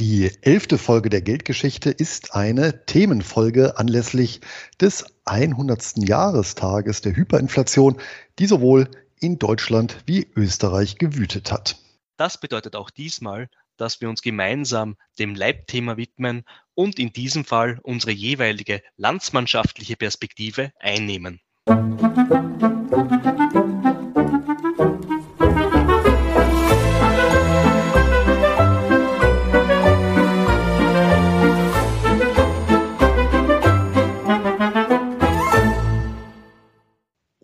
Die elfte Folge der Geldgeschichte ist eine Themenfolge anlässlich des 100. Jahrestages der Hyperinflation, die sowohl in Deutschland wie Österreich gewütet hat. Das bedeutet auch diesmal, dass wir uns gemeinsam dem Leitthema widmen und in diesem Fall unsere jeweilige landsmannschaftliche Perspektive einnehmen.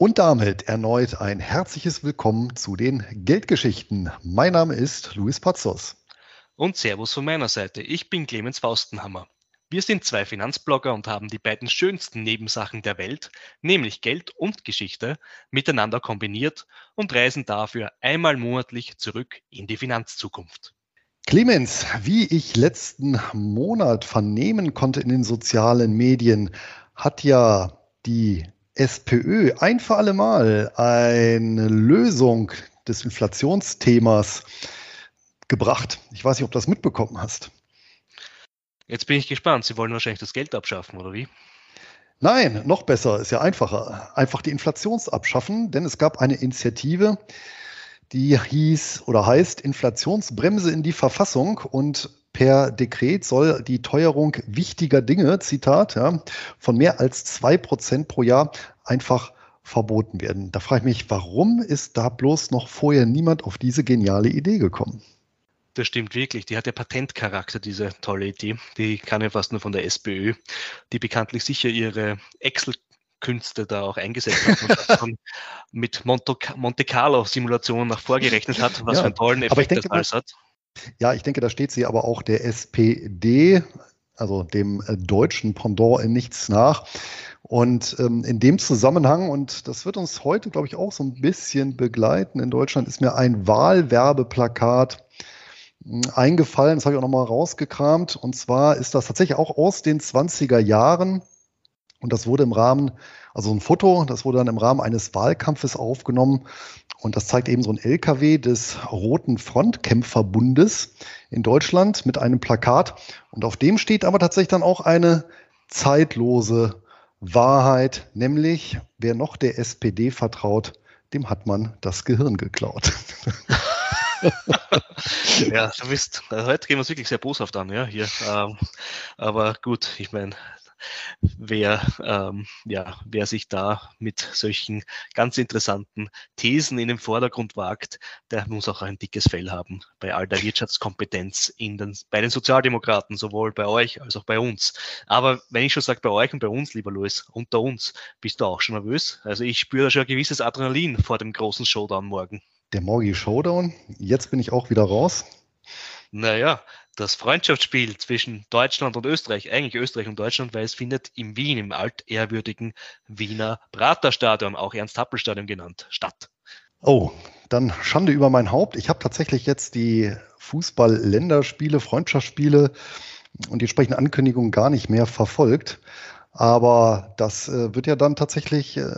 Und damit erneut ein herzliches Willkommen zu den Geldgeschichten. Mein Name ist Luis Pazos. Und Servus von meiner Seite. Ich bin Clemens Faustenhammer. Wir sind zwei Finanzblogger und haben die beiden schönsten Nebensachen der Welt, nämlich Geld und Geschichte, miteinander kombiniert und reisen dafür einmal monatlich zurück in die Finanzzukunft. Clemens, wie ich letzten Monat vernehmen konnte in den sozialen Medien, hat ja die SPÖ ein für alle Mal eine Lösung des Inflationsthemas gebracht. Ich weiß nicht, ob du das mitbekommen hast. Jetzt bin ich gespannt. Sie wollen wahrscheinlich das Geld abschaffen, oder wie? Nein, noch besser, ist ja einfacher. Einfach die Inflation abschaffen, denn es gab eine Initiative, die hieß oder heißt Inflationsbremse in die Verfassung und per Dekret soll die Teuerung wichtiger Dinge, Zitat, ja, von mehr als zwei Prozent pro Jahr einfach verboten werden. Da frage ich mich, warum ist da bloß noch vorher niemand auf diese geniale Idee gekommen? Das stimmt wirklich. Die hat ja Patentcharakter, diese tolle Idee. Die kann ja fast nur von der SPÖ, die bekanntlich sicher ihre Excel Künste da auch eingesetzt hat und mit Monte Carlo-Simulationen nach vorgerechnet hat, was ja, für einen tollen Effekt denke, das alles hat. Ja, ich denke, da steht sie aber auch der SPD, also dem äh, deutschen Pendant in nichts nach. Und ähm, in dem Zusammenhang, und das wird uns heute, glaube ich, auch so ein bisschen begleiten in Deutschland, ist mir ein Wahlwerbeplakat hm, eingefallen. Das habe ich auch nochmal rausgekramt. Und zwar ist das tatsächlich auch aus den 20er Jahren. Und das wurde im Rahmen, also ein Foto, das wurde dann im Rahmen eines Wahlkampfes aufgenommen. Und das zeigt eben so ein LKW des Roten Frontkämpferbundes in Deutschland mit einem Plakat. Und auf dem steht aber tatsächlich dann auch eine zeitlose Wahrheit, nämlich wer noch der SPD vertraut, dem hat man das Gehirn geklaut. ja, du bist, heute gehen wir es wirklich sehr boshaft an, ja, hier. Ähm, aber gut, ich meine, wer, ähm, ja, wer sich da mit solchen ganz interessanten Thesen in den Vordergrund wagt, der muss auch ein dickes Fell haben bei all der Wirtschaftskompetenz in den, bei den Sozialdemokraten, sowohl bei euch als auch bei uns. Aber wenn ich schon sage bei euch und bei uns, lieber Louis, unter uns, bist du auch schon nervös? Also ich spüre da schon ein gewisses Adrenalin vor dem großen Showdown morgen. Der morgige Showdown, jetzt bin ich auch wieder raus. Naja, das Freundschaftsspiel zwischen Deutschland und Österreich, eigentlich Österreich und Deutschland, weil es findet in Wien, im altehrwürdigen Wiener Praterstadion, auch Ernst-Happel-Stadion genannt, statt. Oh, dann Schande über mein Haupt. Ich habe tatsächlich jetzt die Fußball-Länderspiele, Freundschaftsspiele und die entsprechenden Ankündigungen gar nicht mehr verfolgt. Aber das äh, wird ja dann tatsächlich äh,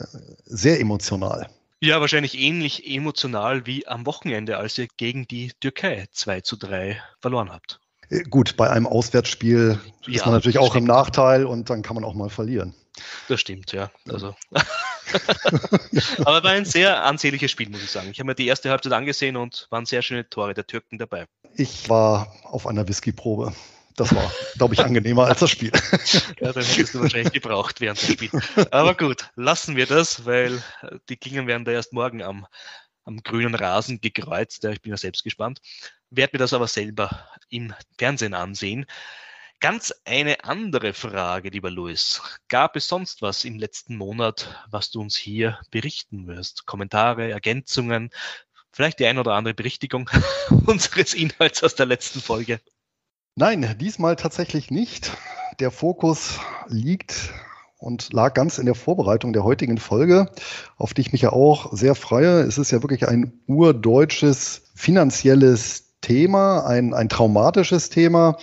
sehr emotional. Ja, wahrscheinlich ähnlich emotional wie am Wochenende, als ihr gegen die Türkei 2 zu 3 verloren habt. Äh, gut, bei einem Auswärtsspiel ja, ist man natürlich auch stimmt. im Nachteil und dann kann man auch mal verlieren. Das stimmt, ja. Also. Aber war ein sehr ansehnliches Spiel, muss ich sagen. Ich habe mir die erste Halbzeit angesehen und waren sehr schöne Tore der Türken dabei. Ich war auf einer Whiskyprobe. Das war, glaube ich, angenehmer als das Spiel. Ja, dann hättest du wahrscheinlich gebraucht während des Spiels. Aber gut, lassen wir das, weil die Klingen werden da erst morgen am, am grünen Rasen gekreuzt. Ja, ich bin ja selbst gespannt. Werde mir das aber selber im Fernsehen ansehen. Ganz eine andere Frage, lieber Louis. Gab es sonst was im letzten Monat, was du uns hier berichten wirst? Kommentare, Ergänzungen, vielleicht die ein oder andere Berichtigung unseres Inhalts aus der letzten Folge? Nein, diesmal tatsächlich nicht. Der Fokus liegt und lag ganz in der Vorbereitung der heutigen Folge, auf die ich mich ja auch sehr freue. Es ist ja wirklich ein urdeutsches finanzielles Thema, ein, ein traumatisches Thema.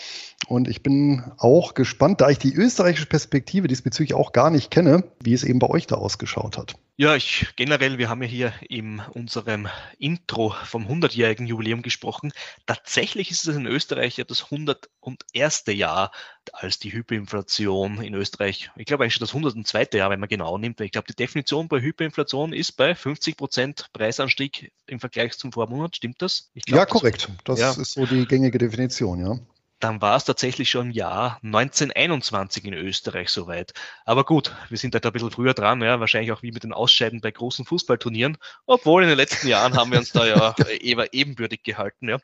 Und ich bin auch gespannt, da ich die österreichische Perspektive diesbezüglich auch gar nicht kenne, wie es eben bei euch da ausgeschaut hat. Ja, ich generell, wir haben ja hier in unserem Intro vom 100-jährigen Jubiläum gesprochen. Tatsächlich ist es in Österreich ja das 101. Jahr, als die Hyperinflation in Österreich, ich glaube eigentlich schon das 102. Jahr, wenn man genau nimmt. Ich glaube, die Definition bei Hyperinflation ist bei 50 Prozent Preisanstieg im Vergleich zum Vormonat. Stimmt das? Glaub, ja, korrekt. Das ja. ist so die gängige Definition, ja dann war es tatsächlich schon im Jahr 1921 in Österreich soweit. Aber gut, wir sind halt ein bisschen früher dran, ja, wahrscheinlich auch wie mit den Ausscheiden bei großen Fußballturnieren, obwohl in den letzten Jahren haben wir uns da ja ebenbürtig gehalten, ja.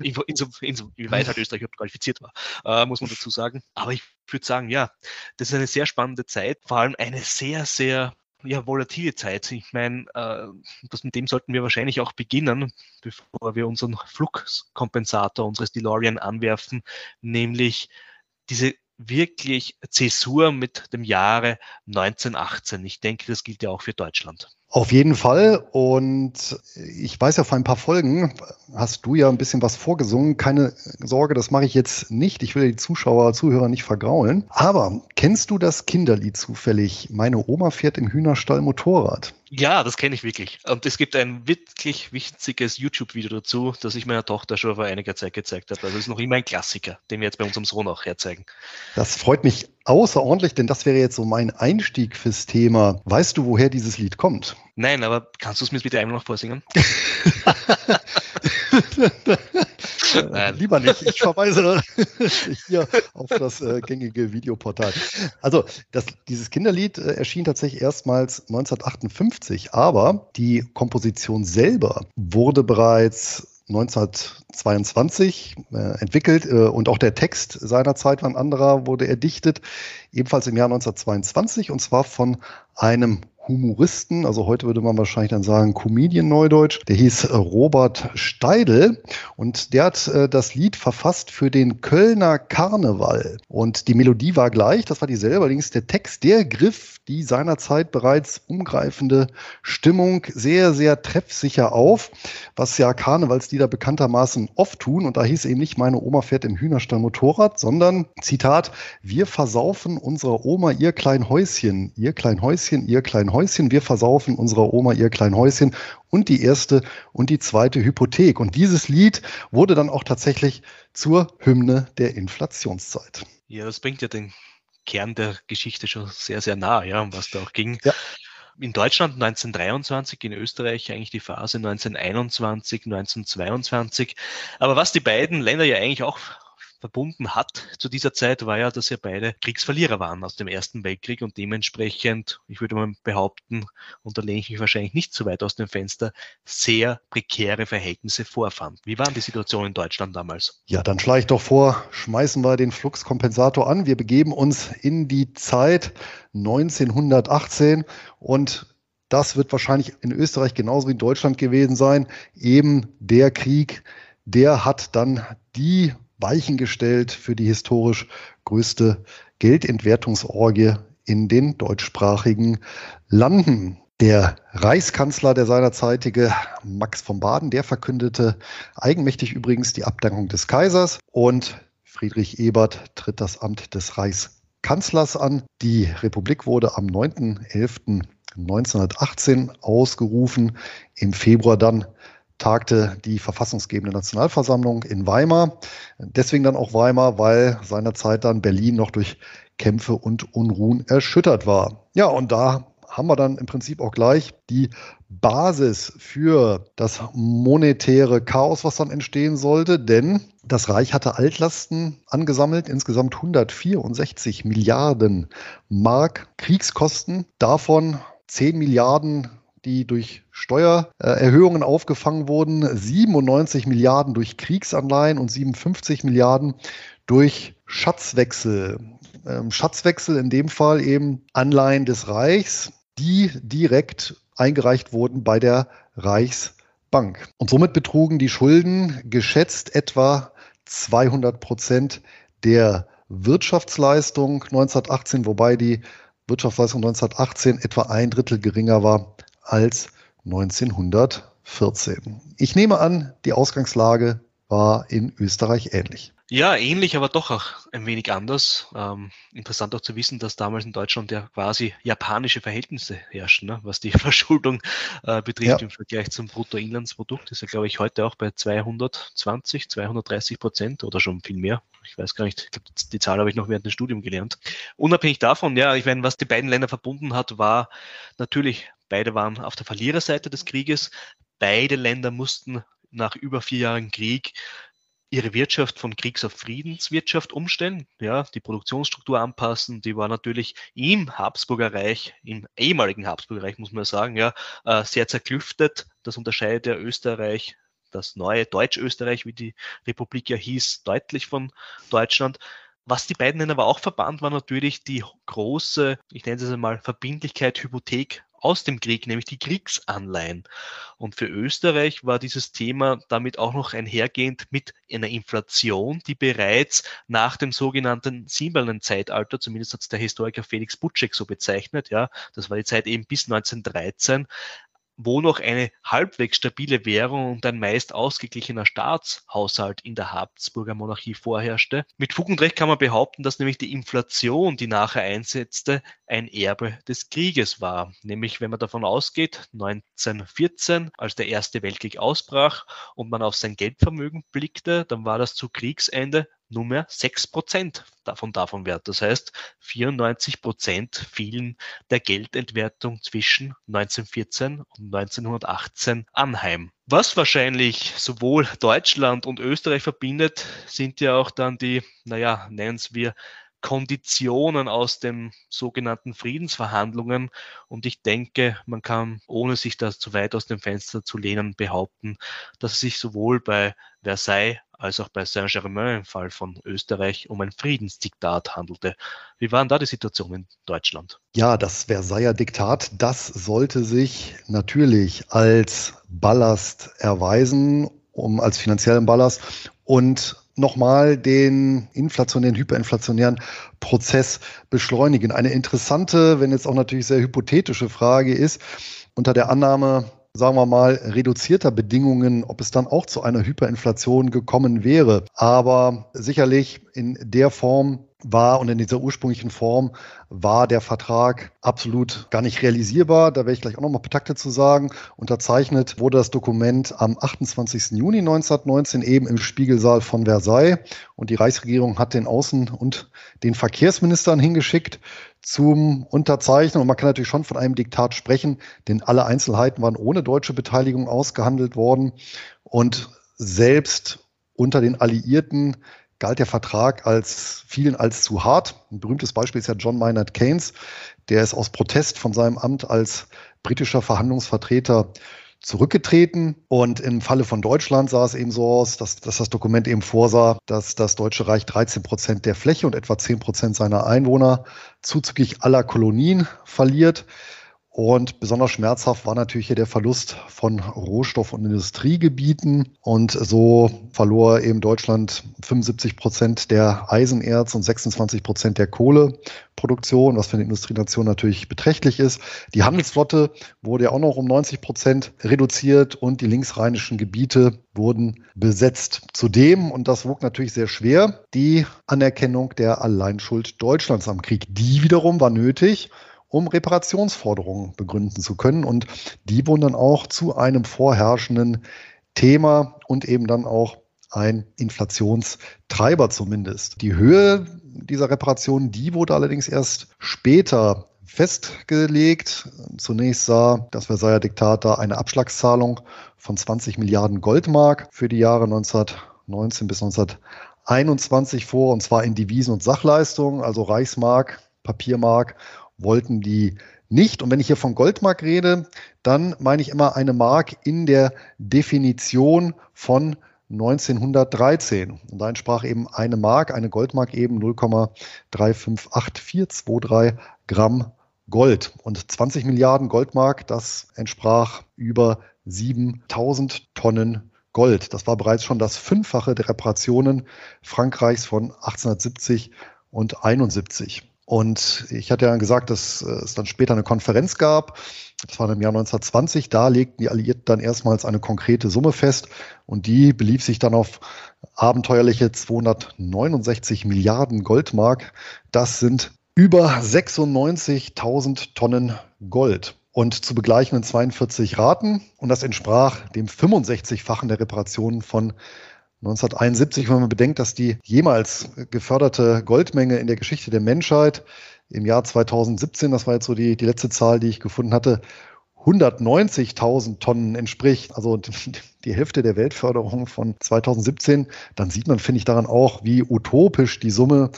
Inwieweit halt Österreich überhaupt qualifiziert war, äh, muss man dazu sagen. Aber ich würde sagen, ja, das ist eine sehr spannende Zeit, vor allem eine sehr, sehr ja, volatile Zeit. Ich meine, äh, das, mit dem sollten wir wahrscheinlich auch beginnen, bevor wir unseren Flugkompensator, unseres DeLorean anwerfen, nämlich diese wirklich Zäsur mit dem Jahre 1918. Ich denke, das gilt ja auch für Deutschland. Auf jeden Fall. Und ich weiß ja, vor ein paar Folgen hast du ja ein bisschen was vorgesungen. Keine Sorge, das mache ich jetzt nicht. Ich will die Zuschauer, Zuhörer nicht vergraulen. Aber kennst du das Kinderlied zufällig? Meine Oma fährt im Hühnerstall Motorrad. Ja, das kenne ich wirklich. Und es gibt ein wirklich witziges YouTube-Video dazu, das ich meiner Tochter schon vor einiger Zeit gezeigt habe. Also es ist noch immer ein Klassiker, den wir jetzt bei unserem Sohn auch herzeigen. Das freut mich außerordentlich, denn das wäre jetzt so mein Einstieg fürs Thema. Weißt du, woher dieses Lied kommt? Nein, aber kannst du es mir bitte einmal noch vorsingen? Nein. Lieber nicht. Ich verweise hier auf das äh, gängige Videoportal. Also, das, dieses Kinderlied äh, erschien tatsächlich erstmals 1958, aber die Komposition selber wurde bereits 1922 äh, entwickelt äh, und auch der Text seinerzeit war ein anderer, wurde erdichtet, ebenfalls im Jahr 1922 und zwar von einem Humoristen, also heute würde man wahrscheinlich dann sagen Comedian Neudeutsch, der hieß äh, Robert Steidel und der hat äh, das Lied verfasst für den Kölner Karneval. Und die Melodie war gleich, das war dieselbe, allerdings der Text, der griff die seinerzeit bereits umgreifende Stimmung sehr, sehr treffsicher auf, was ja Karnevalslieder bekanntermaßen oft tun. Und da hieß eben nicht meine Oma fährt im Hühnerstall Motorrad, sondern Zitat, wir versaufen unserer Oma ihr klein Häuschen, ihr klein Häuschen, ihr klein Häuschen Häuschen, wir versaufen unserer Oma ihr klein Häuschen und die erste und die zweite Hypothek. Und dieses Lied wurde dann auch tatsächlich zur Hymne der Inflationszeit. Ja, das bringt ja den Kern der Geschichte schon sehr, sehr nah, ja, um was da auch ging. Ja. In Deutschland 1923, in Österreich eigentlich die Phase 1921, 1922. Aber was die beiden Länder ja eigentlich auch verbunden hat zu dieser Zeit, war ja, dass ja beide Kriegsverlierer waren aus dem Ersten Weltkrieg und dementsprechend, ich würde mal behaupten, und da lehne ich mich wahrscheinlich nicht zu weit aus dem Fenster, sehr prekäre Verhältnisse vorfand. Wie war die Situation in Deutschland damals? Ja, dann schlage ich doch vor, schmeißen wir den Fluxkompensator an. Wir begeben uns in die Zeit 1918 und das wird wahrscheinlich in Österreich genauso wie in Deutschland gewesen sein. Eben der Krieg, der hat dann die Weichen gestellt für die historisch größte Geldentwertungsorgie in den deutschsprachigen Landen. Der Reichskanzler, der seinerzeitige Max von Baden, der verkündete eigenmächtig übrigens die Abdankung des Kaisers und Friedrich Ebert tritt das Amt des Reichskanzlers an. Die Republik wurde am 9.11.1918 ausgerufen, im Februar dann tagte die verfassungsgebende Nationalversammlung in Weimar. Deswegen dann auch Weimar, weil seinerzeit dann Berlin noch durch Kämpfe und Unruhen erschüttert war. Ja, und da haben wir dann im Prinzip auch gleich die Basis für das monetäre Chaos, was dann entstehen sollte, denn das Reich hatte Altlasten angesammelt, insgesamt 164 Milliarden Mark Kriegskosten, davon 10 Milliarden die durch Steuererhöhungen aufgefangen wurden, 97 Milliarden durch Kriegsanleihen und 57 Milliarden durch Schatzwechsel. Ähm, Schatzwechsel in dem Fall eben Anleihen des Reichs, die direkt eingereicht wurden bei der Reichsbank. Und somit betrugen die Schulden geschätzt etwa 200 Prozent der Wirtschaftsleistung 1918, wobei die Wirtschaftsleistung 1918 etwa ein Drittel geringer war als 1914. Ich nehme an, die Ausgangslage war in Österreich ähnlich. Ja, ähnlich, aber doch auch ein wenig anders. Ähm, interessant auch zu wissen, dass damals in Deutschland ja quasi japanische Verhältnisse herrschen, ne, was die Verschuldung äh, betrifft ja. im Vergleich zum Bruttoinlandsprodukt. Das ist ja, glaube ich, heute auch bei 220, 230 Prozent oder schon viel mehr. Ich weiß gar nicht, glaub, die Zahl habe ich noch während dem Studium gelernt. Unabhängig davon, ja, ich meine, was die beiden Länder verbunden hat, war natürlich, beide waren auf der Verliererseite des Krieges. Beide Länder mussten nach über vier Jahren Krieg ihre Wirtschaft von Kriegs- auf Friedenswirtschaft umstellen, ja, die Produktionsstruktur anpassen. Die war natürlich im Habsburger Reich, im ehemaligen Habsburger Reich, muss man sagen, ja, äh, sehr zerklüftet. Das unterscheidet ja Österreich, das neue Deutsch-Österreich, wie die Republik ja hieß, deutlich von Deutschland. Was die beiden aber auch verband, war natürlich die große, ich nenne es einmal, Verbindlichkeit, Hypothek aus dem Krieg, nämlich die Kriegsanleihen. Und für Österreich war dieses Thema damit auch noch einhergehend mit einer Inflation, die bereits nach dem sogenannten silbernen Zeitalter, zumindest hat es der Historiker Felix Butschek so bezeichnet, ja, das war die Zeit eben bis 1913, wo noch eine halbwegs stabile Währung und ein meist ausgeglichener Staatshaushalt in der Habsburger Monarchie vorherrschte. Mit Fug und Recht kann man behaupten, dass nämlich die Inflation, die nachher einsetzte, ein Erbe des Krieges war. Nämlich, wenn man davon ausgeht, 1914, als der Erste Weltkrieg ausbrach und man auf sein Geldvermögen blickte, dann war das zu Kriegsende nunmehr 6 Prozent davon davon wert. Das heißt, 94 Prozent fielen der Geldentwertung zwischen 1914 und 1918 anheim. Was wahrscheinlich sowohl Deutschland und Österreich verbindet, sind ja auch dann die, naja, nennen wir Konditionen aus den sogenannten Friedensverhandlungen. Und ich denke, man kann, ohne sich da zu weit aus dem Fenster zu lehnen, behaupten, dass es sich sowohl bei Versailles als auch bei Saint-Germain im Fall von Österreich um ein Friedensdiktat handelte. Wie war denn da die Situation in Deutschland? Ja, das Versailler Diktat, das sollte sich natürlich als Ballast erweisen, um als finanziellen Ballast und nochmal den inflationären, hyperinflationären Prozess beschleunigen. Eine interessante, wenn jetzt auch natürlich sehr hypothetische Frage ist, unter der Annahme, sagen wir mal, reduzierter Bedingungen, ob es dann auch zu einer Hyperinflation gekommen wäre. Aber sicherlich in der Form war und in dieser ursprünglichen Form war der Vertrag absolut gar nicht realisierbar. Da werde ich gleich auch nochmal Takte zu sagen. Unterzeichnet wurde das Dokument am 28. Juni 1919 eben im Spiegelsaal von Versailles und die Reichsregierung hat den Außen- und den Verkehrsministern hingeschickt zum Unterzeichnen. Und man kann natürlich schon von einem Diktat sprechen, denn alle Einzelheiten waren ohne deutsche Beteiligung ausgehandelt worden. Und selbst unter den Alliierten galt der Vertrag als vielen als zu hart. Ein berühmtes Beispiel ist ja John Maynard Keynes, der ist aus Protest von seinem Amt als britischer Verhandlungsvertreter zurückgetreten. Und im Falle von Deutschland sah es eben so aus, dass, dass das Dokument eben vorsah, dass das Deutsche Reich 13 Prozent der Fläche und etwa 10 Prozent seiner Einwohner zuzüglich aller Kolonien verliert. Und besonders schmerzhaft war natürlich hier der Verlust von Rohstoff- und Industriegebieten. Und so verlor eben Deutschland 75 Prozent der Eisenerz und 26 Prozent der Kohleproduktion, was für eine Industrienation natürlich beträchtlich ist. Die Handelsflotte wurde ja auch noch um 90 Prozent reduziert und die linksrheinischen Gebiete wurden besetzt. Zudem, und das wog natürlich sehr schwer, die Anerkennung der Alleinschuld Deutschlands am Krieg. Die wiederum war nötig, um Reparationsforderungen begründen zu können. Und die wurden dann auch zu einem vorherrschenden Thema und eben dann auch ein Inflationstreiber zumindest. Die Höhe dieser Reparation, die wurde allerdings erst später festgelegt. Zunächst sah das Versailler Diktat da eine Abschlagszahlung von 20 Milliarden Goldmark für die Jahre 1919 bis 1921 vor, und zwar in Devisen und Sachleistungen, also Reichsmark, Papiermark wollten die nicht. Und wenn ich hier von Goldmark rede, dann meine ich immer eine Mark in der Definition von 1913. Und da entsprach eben eine Mark, eine Goldmark eben 0,3582423 Gramm Gold. Und 20 Milliarden Goldmark, das entsprach über 7000 Tonnen Gold. Das war bereits schon das Fünffache der Reparationen Frankreichs von 1870 und 71. Und ich hatte ja gesagt, dass es dann später eine Konferenz gab. Das war im Jahr 1920. Da legten die Alliierten dann erstmals eine konkrete Summe fest. Und die belief sich dann auf abenteuerliche 269 Milliarden Goldmark. Das sind über 96.000 Tonnen Gold und zu begleichenden 42 Raten. Und das entsprach dem 65-fachen der Reparationen von 1971, wenn man bedenkt, dass die jemals geförderte Goldmenge in der Geschichte der Menschheit im Jahr 2017, das war jetzt so die, die letzte Zahl, die ich gefunden hatte, 190.000 Tonnen entspricht, also die Hälfte der Weltförderung von 2017, dann sieht man, finde ich, daran auch, wie utopisch die Summe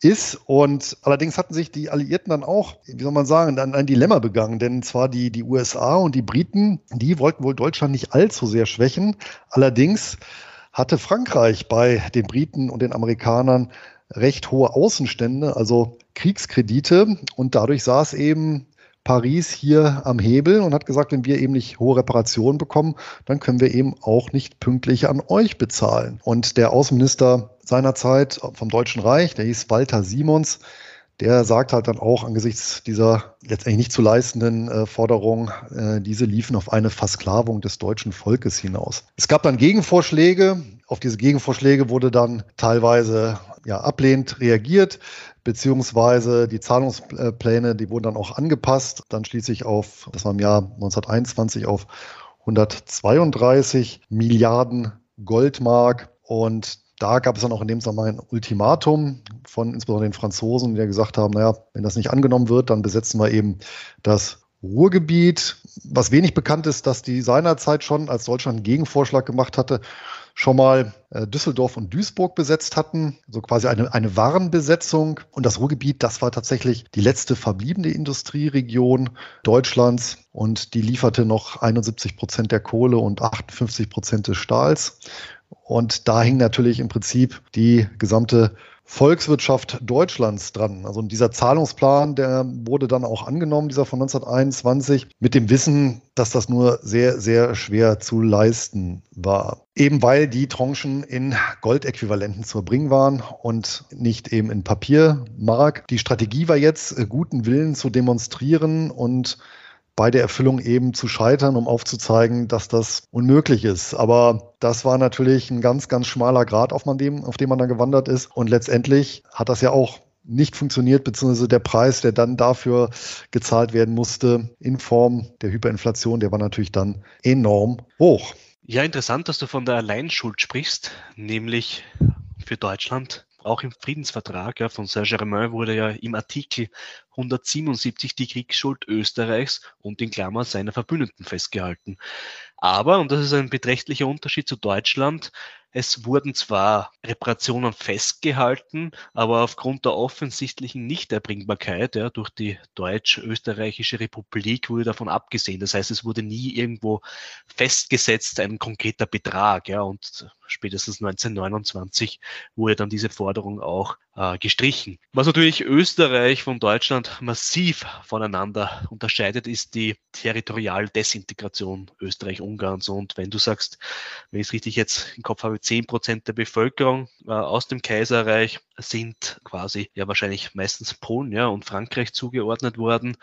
ist. Und allerdings hatten sich die Alliierten dann auch, wie soll man sagen, dann ein Dilemma begangen. Denn zwar die, die USA und die Briten, die wollten wohl Deutschland nicht allzu sehr schwächen. Allerdings hatte Frankreich bei den Briten und den Amerikanern recht hohe Außenstände, also Kriegskredite. Und dadurch saß eben Paris hier am Hebel und hat gesagt, wenn wir eben nicht hohe Reparationen bekommen, dann können wir eben auch nicht pünktlich an euch bezahlen. Und der Außenminister seinerzeit vom Deutschen Reich, der hieß Walter Simons, der sagt halt dann auch angesichts dieser letztendlich nicht zu leistenden äh, Forderung, äh, diese liefen auf eine Versklavung des deutschen Volkes hinaus. Es gab dann Gegenvorschläge. Auf diese Gegenvorschläge wurde dann teilweise ja, ablehnend reagiert, beziehungsweise die Zahlungspläne, die wurden dann auch angepasst, dann schließlich auf, das war im Jahr 1921 auf 132 Milliarden Goldmark und da gab es dann auch in dem Zusammenhang ein Ultimatum von insbesondere den Franzosen, die gesagt haben, naja, wenn das nicht angenommen wird, dann besetzen wir eben das Ruhrgebiet. Was wenig bekannt ist, dass die seinerzeit schon, als Deutschland einen Gegenvorschlag gemacht hatte, schon mal äh, Düsseldorf und Duisburg besetzt hatten, so quasi eine, eine Warenbesetzung. Und das Ruhrgebiet, das war tatsächlich die letzte verbliebene Industrieregion Deutschlands und die lieferte noch 71 Prozent der Kohle und 58 Prozent des Stahls. Und da hing natürlich im Prinzip die gesamte Volkswirtschaft Deutschlands dran. Also dieser Zahlungsplan, der wurde dann auch angenommen, dieser von 1921, mit dem Wissen, dass das nur sehr, sehr schwer zu leisten war. Eben weil die Tranchen in Goldäquivalenten zu erbringen waren und nicht eben in Papiermark. Die Strategie war jetzt, guten Willen zu demonstrieren und bei der Erfüllung eben zu scheitern, um aufzuzeigen, dass das unmöglich ist. Aber das war natürlich ein ganz, ganz schmaler Grad, auf, dem, auf dem man dann gewandert ist. Und letztendlich hat das ja auch nicht funktioniert, beziehungsweise der Preis, der dann dafür gezahlt werden musste in Form der Hyperinflation, der war natürlich dann enorm hoch. Ja, interessant, dass du von der Alleinschuld sprichst, nämlich für Deutschland auch im Friedensvertrag ja, von Saint-Germain wurde ja im Artikel 177 die Kriegsschuld Österreichs und in Klammern seiner Verbündeten festgehalten. Aber, und das ist ein beträchtlicher Unterschied zu Deutschland, es wurden zwar Reparationen festgehalten, aber aufgrund der offensichtlichen Nichterbringbarkeit ja, durch die Deutsch-Österreichische Republik wurde davon abgesehen. Das heißt, es wurde nie irgendwo festgesetzt ein konkreter Betrag. Ja, und spätestens 1929 wurde dann diese Forderung auch äh, gestrichen. Was natürlich Österreich von Deutschland massiv voneinander unterscheidet, ist die Territorialdesintegration Österreich-Ungarns. Und wenn du sagst, wenn ich es richtig jetzt im Kopf habe, 10 Prozent der Bevölkerung äh, aus dem Kaiserreich sind quasi ja wahrscheinlich meistens Polen ja, und Frankreich zugeordnet worden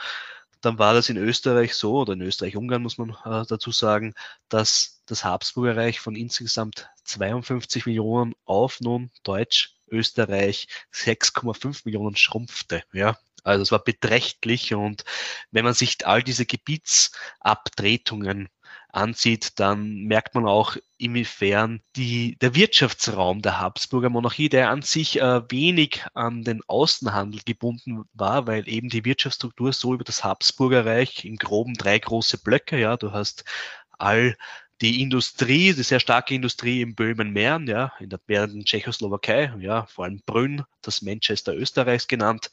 dann war das in Österreich so, oder in Österreich-Ungarn muss man äh, dazu sagen, dass das Habsburgerreich von insgesamt 52 Millionen auf nun Deutsch, Österreich 6,5 Millionen schrumpfte. Ja, also es war beträchtlich und wenn man sich all diese Gebietsabtretungen ansieht, dann merkt man auch, inwiefern die, der Wirtschaftsraum der Habsburger Monarchie, der an sich äh, wenig an den Außenhandel gebunden war, weil eben die Wirtschaftsstruktur so über das Habsburgerreich im groben drei große Blöcke, ja, du hast all die Industrie, die sehr starke Industrie in Böhmen-Mähren, ja, in der währenden Tschechoslowakei, ja, vor allem Brünn, das Manchester Österreichs genannt.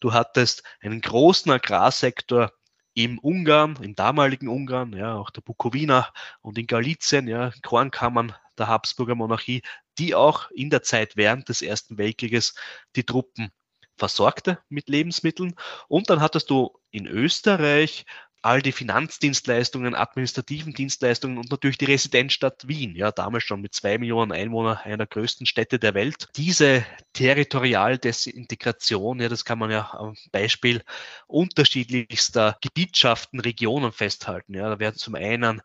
Du hattest einen großen Agrarsektor im Ungarn, im damaligen Ungarn, ja, auch der Bukowina und in Galizien, ja, Kornkammern der Habsburger Monarchie, die auch in der Zeit während des Ersten Weltkrieges die Truppen versorgte mit Lebensmitteln. Und dann hattest du in Österreich all die Finanzdienstleistungen, administrativen Dienstleistungen und natürlich die Residenzstadt Wien, ja, damals schon mit zwei Millionen Einwohnern, einer der größten Städte der Welt. Diese Territorialdesintegration, ja, das kann man ja am Beispiel unterschiedlichster Gebietschaften, Regionen festhalten. Ja, da werden zum einen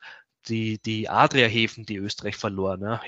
die, die Adriahäfen, die Österreich verloren, ja,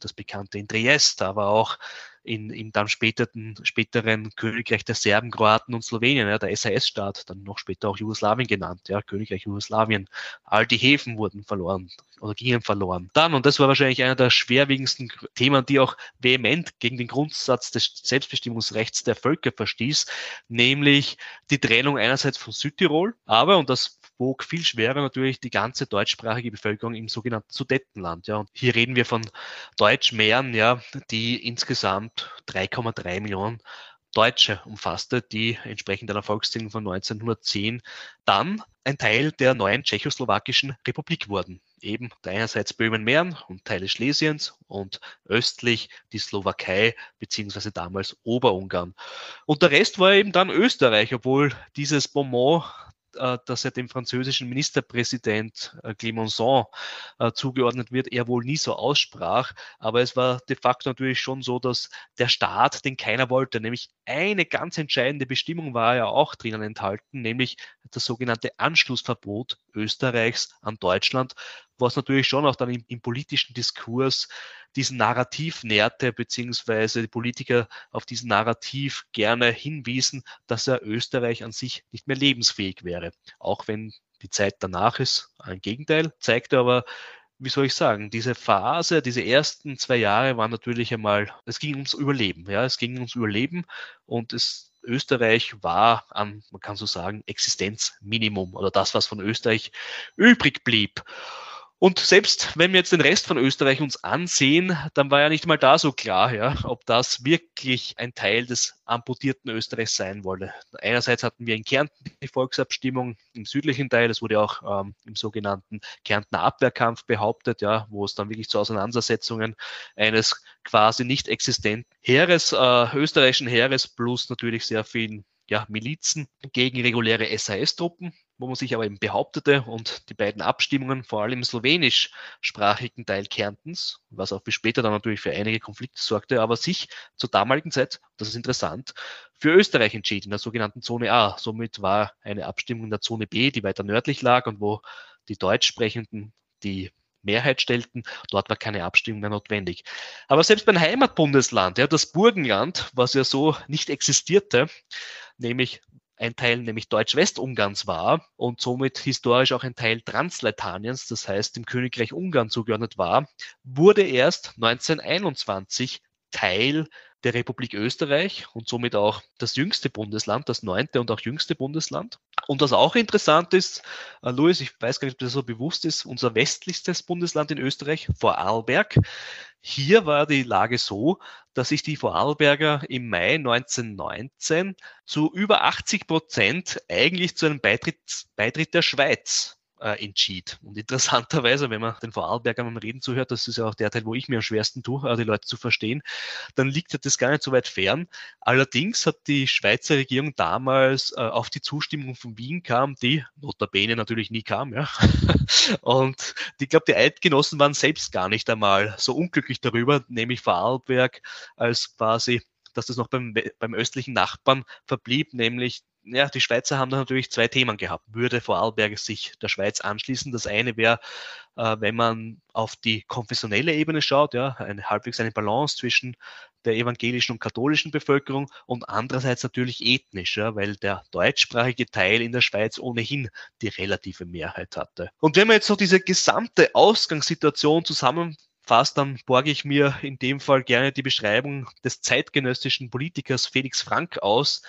das bekannte in Triest, aber auch in, in dann späteren, späteren Königreich der Serben, Kroaten und Slowenien, ja, der SAS-Staat, dann noch später auch Jugoslawien genannt, ja, Königreich Jugoslawien. All die Häfen wurden verloren oder gingen verloren. Dann, und das war wahrscheinlich einer der schwerwiegendsten Themen, die auch vehement gegen den Grundsatz des Selbstbestimmungsrechts der Völker verstieß, nämlich die Trennung einerseits von Südtirol, aber, und das wog viel schwerer natürlich die ganze deutschsprachige Bevölkerung im sogenannten Sudettenland. Ja. Und hier reden wir von Deutschmähren, ja, die insgesamt 3,3 Millionen Deutsche umfasste, die entsprechend einer Volkszählung von 1910 dann ein Teil der neuen tschechoslowakischen Republik wurden. Eben einerseits Böhmen-Mähren und Teile Schlesiens und östlich die Slowakei beziehungsweise damals Oberungarn. Und der Rest war eben dann Österreich, obwohl dieses Bonbon dass er dem französischen Ministerpräsident äh, Clemenceau äh, zugeordnet wird, er wohl nie so aussprach. Aber es war de facto natürlich schon so, dass der Staat, den keiner wollte, nämlich eine ganz entscheidende Bestimmung war ja auch drinnen enthalten, nämlich das sogenannte Anschlussverbot Österreichs an Deutschland, was natürlich schon auch dann im, im politischen Diskurs diesen Narrativ nährte, beziehungsweise die Politiker auf diesen Narrativ gerne hinwiesen, dass er Österreich an sich nicht mehr lebensfähig wäre. Auch wenn die Zeit danach ist, ein Gegenteil, zeigte aber, wie soll ich sagen, diese Phase, diese ersten zwei Jahre waren natürlich einmal, es ging ums Überleben, ja, es ging ums Überleben und es Österreich war an, man kann so sagen, Existenzminimum oder das, was von Österreich übrig blieb. Und selbst wenn wir jetzt den Rest von Österreich uns ansehen, dann war ja nicht mal da so klar, ja, ob das wirklich ein Teil des amputierten Österreichs sein wolle. Einerseits hatten wir in Kärnten die Volksabstimmung im südlichen Teil, das wurde auch ähm, im sogenannten Kärntner Abwehrkampf behauptet, ja, wo es dann wirklich zu Auseinandersetzungen eines quasi nicht existenten Heeres, äh, österreichischen Heeres plus natürlich sehr vielen ja, Milizen gegen reguläre SAS-Truppen wo man sich aber eben behauptete und die beiden Abstimmungen, vor allem im slowenischsprachigen Teil Kärntens, was auch bis später dann natürlich für einige Konflikte sorgte, aber sich zur damaligen Zeit, das ist interessant, für Österreich entschied, in der sogenannten Zone A. Somit war eine Abstimmung in der Zone B, die weiter nördlich lag und wo die Deutschsprechenden die Mehrheit stellten. Dort war keine Abstimmung mehr notwendig. Aber selbst beim Heimatbundesland, ja, das Burgenland, was ja so nicht existierte, nämlich ein Teil nämlich Deutsch-Westungarns war und somit historisch auch ein Teil Transleitaniens, das heißt dem Königreich Ungarn zugeordnet war, wurde erst 1921 Teil der Republik Österreich und somit auch das jüngste Bundesland, das neunte und auch jüngste Bundesland. Und was auch interessant ist, äh, Louis, ich weiß gar nicht, ob das so bewusst ist, unser westlichstes Bundesland in Österreich, Vorarlberg. Hier war die Lage so, dass sich die Vorarlberger im Mai 1919 zu über 80 Prozent eigentlich zu einem Beitritt, Beitritt der Schweiz äh, entschied. Und interessanterweise, wenn man den Vorarlbergern beim Reden zuhört, das ist ja auch der Teil, wo ich mir am schwersten tue, äh, die Leute zu verstehen, dann liegt ja das gar nicht so weit fern. Allerdings hat die Schweizer Regierung damals äh, auf die Zustimmung von Wien kam, die notabene natürlich nie kam, ja. Und ich glaube, die Eidgenossen waren selbst gar nicht einmal so unglücklich darüber, nämlich Vorarlberg als quasi dass das noch beim, beim östlichen Nachbarn verblieb, nämlich ja, die Schweizer haben da natürlich zwei Themen gehabt. Würde Vorarlberg sich der Schweiz anschließen? Das eine wäre, äh, wenn man auf die konfessionelle Ebene schaut, ja, eine, halbwegs eine Balance zwischen der evangelischen und katholischen Bevölkerung und andererseits natürlich ethnisch, ja, weil der deutschsprachige Teil in der Schweiz ohnehin die relative Mehrheit hatte. Und wenn man jetzt so diese gesamte Ausgangssituation zusammenfasst, dann borge ich mir in dem Fall gerne die Beschreibung des zeitgenössischen Politikers Felix Frank aus,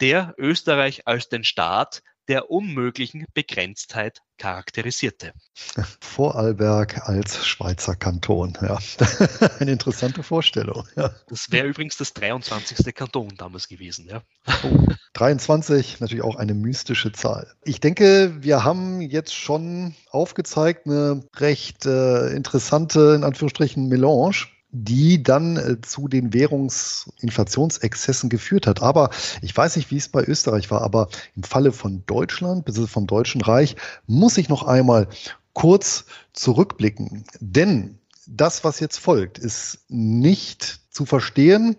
der Österreich als den Staat der unmöglichen Begrenztheit charakterisierte. Vorarlberg als Schweizer Kanton, ja. Eine interessante Vorstellung. Ja. Das wäre übrigens das 23. Kanton damals gewesen, ja. Oh, 23, natürlich auch eine mystische Zahl. Ich denke, wir haben jetzt schon aufgezeigt, eine recht äh, interessante, in Anführungsstrichen, Melange die dann äh, zu den Währungsinflationsexzessen geführt hat. Aber ich weiß nicht, wie es bei Österreich war, aber im Falle von Deutschland, bzw. vom Deutschen Reich, muss ich noch einmal kurz zurückblicken. Denn das, was jetzt folgt, ist nicht zu verstehen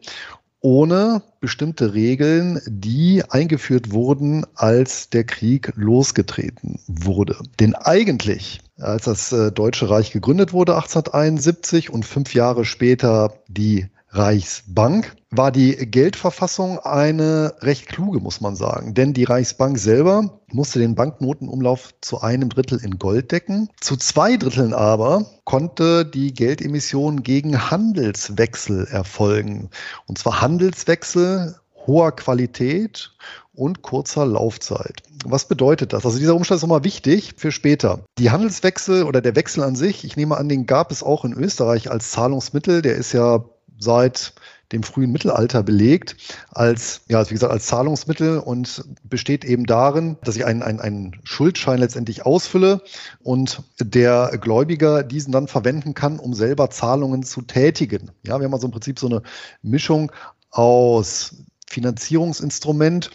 ohne bestimmte Regeln, die eingeführt wurden, als der Krieg losgetreten wurde. Denn eigentlich, als das äh, Deutsche Reich gegründet wurde 1871 und fünf Jahre später die Reichsbank war die Geldverfassung eine recht kluge, muss man sagen. Denn die Reichsbank selber musste den Banknotenumlauf zu einem Drittel in Gold decken. Zu zwei Dritteln aber konnte die Geldemission gegen Handelswechsel erfolgen. Und zwar Handelswechsel hoher Qualität und kurzer Laufzeit. Was bedeutet das? Also dieser Umstand ist nochmal wichtig für später. Die Handelswechsel oder der Wechsel an sich, ich nehme an, den gab es auch in Österreich als Zahlungsmittel. Der ist ja seit dem frühen Mittelalter belegt als, ja, wie gesagt, als Zahlungsmittel und besteht eben darin, dass ich einen, einen, einen Schuldschein letztendlich ausfülle und der Gläubiger diesen dann verwenden kann, um selber Zahlungen zu tätigen. Ja, wir haben also im Prinzip so eine Mischung aus Finanzierungsinstrument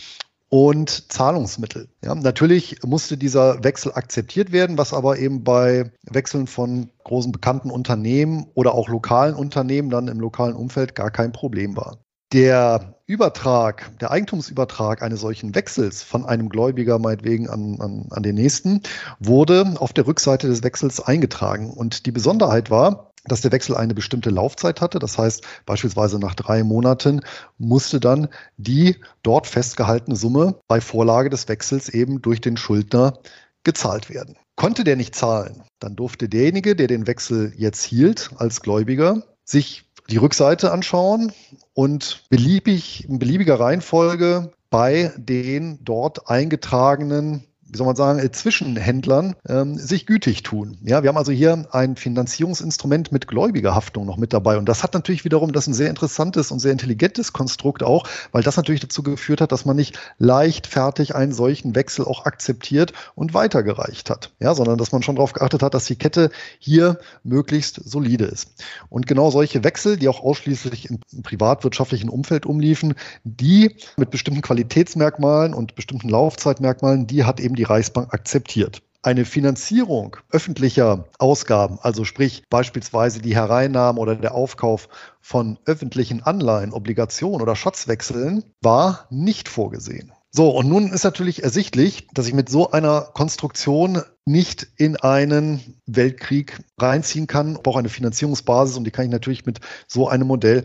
und Zahlungsmittel. Ja, natürlich musste dieser Wechsel akzeptiert werden, was aber eben bei Wechseln von großen bekannten Unternehmen oder auch lokalen Unternehmen dann im lokalen Umfeld gar kein Problem war. Der Übertrag, der Eigentumsübertrag eines solchen Wechsels von einem Gläubiger meinetwegen an, an, an den nächsten, wurde auf der Rückseite des Wechsels eingetragen. Und die Besonderheit war, dass der Wechsel eine bestimmte Laufzeit hatte. Das heißt, beispielsweise nach drei Monaten musste dann die dort festgehaltene Summe bei Vorlage des Wechsels eben durch den Schuldner gezahlt werden. Konnte der nicht zahlen, dann durfte derjenige, der den Wechsel jetzt hielt als Gläubiger, sich die Rückseite anschauen und beliebig, in beliebiger Reihenfolge bei den dort eingetragenen wie soll man sagen, äh, Zwischenhändlern ähm, sich gütig tun. Ja, wir haben also hier ein Finanzierungsinstrument mit Gläubigerhaftung noch mit dabei. Und das hat natürlich wiederum das ein sehr interessantes und sehr intelligentes Konstrukt auch, weil das natürlich dazu geführt hat, dass man nicht leichtfertig einen solchen Wechsel auch akzeptiert und weitergereicht hat. Ja, sondern dass man schon darauf geachtet hat, dass die Kette hier möglichst solide ist. Und genau solche Wechsel, die auch ausschließlich im privatwirtschaftlichen Umfeld umliefen, die mit bestimmten Qualitätsmerkmalen und bestimmten Laufzeitmerkmalen, die hat eben die Reichsbank akzeptiert. Eine Finanzierung öffentlicher Ausgaben, also sprich beispielsweise die Hereinnahme oder der Aufkauf von öffentlichen Anleihen, Obligationen oder Schatzwechseln, war nicht vorgesehen. So, und nun ist natürlich ersichtlich, dass ich mit so einer Konstruktion nicht in einen Weltkrieg reinziehen kann, auch eine Finanzierungsbasis und die kann ich natürlich mit so einem Modell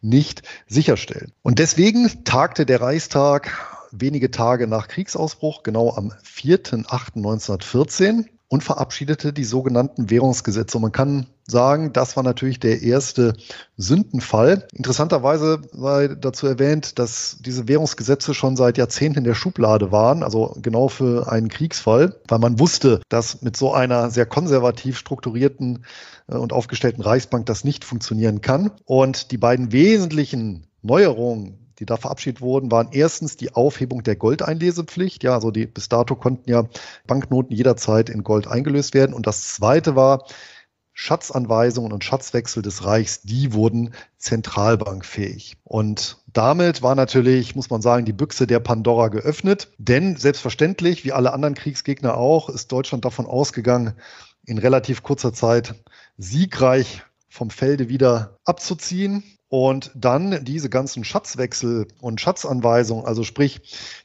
nicht sicherstellen. Und deswegen tagte der Reichstag wenige Tage nach Kriegsausbruch, genau am 4.8.1914 und verabschiedete die sogenannten Währungsgesetze. Und man kann sagen, das war natürlich der erste Sündenfall. Interessanterweise sei dazu erwähnt, dass diese Währungsgesetze schon seit Jahrzehnten in der Schublade waren, also genau für einen Kriegsfall, weil man wusste, dass mit so einer sehr konservativ strukturierten äh, und aufgestellten Reichsbank das nicht funktionieren kann. Und die beiden wesentlichen Neuerungen die da verabschiedet wurden, waren erstens die Aufhebung der Goldeinlesepflicht. Ja, also die, bis dato konnten ja Banknoten jederzeit in Gold eingelöst werden. Und das zweite war, Schatzanweisungen und Schatzwechsel des Reichs, die wurden zentralbankfähig. Und damit war natürlich, muss man sagen, die Büchse der Pandora geöffnet. Denn selbstverständlich, wie alle anderen Kriegsgegner auch, ist Deutschland davon ausgegangen, in relativ kurzer Zeit siegreich vom Felde wieder abzuziehen. Und dann diese ganzen Schatzwechsel und Schatzanweisungen, also sprich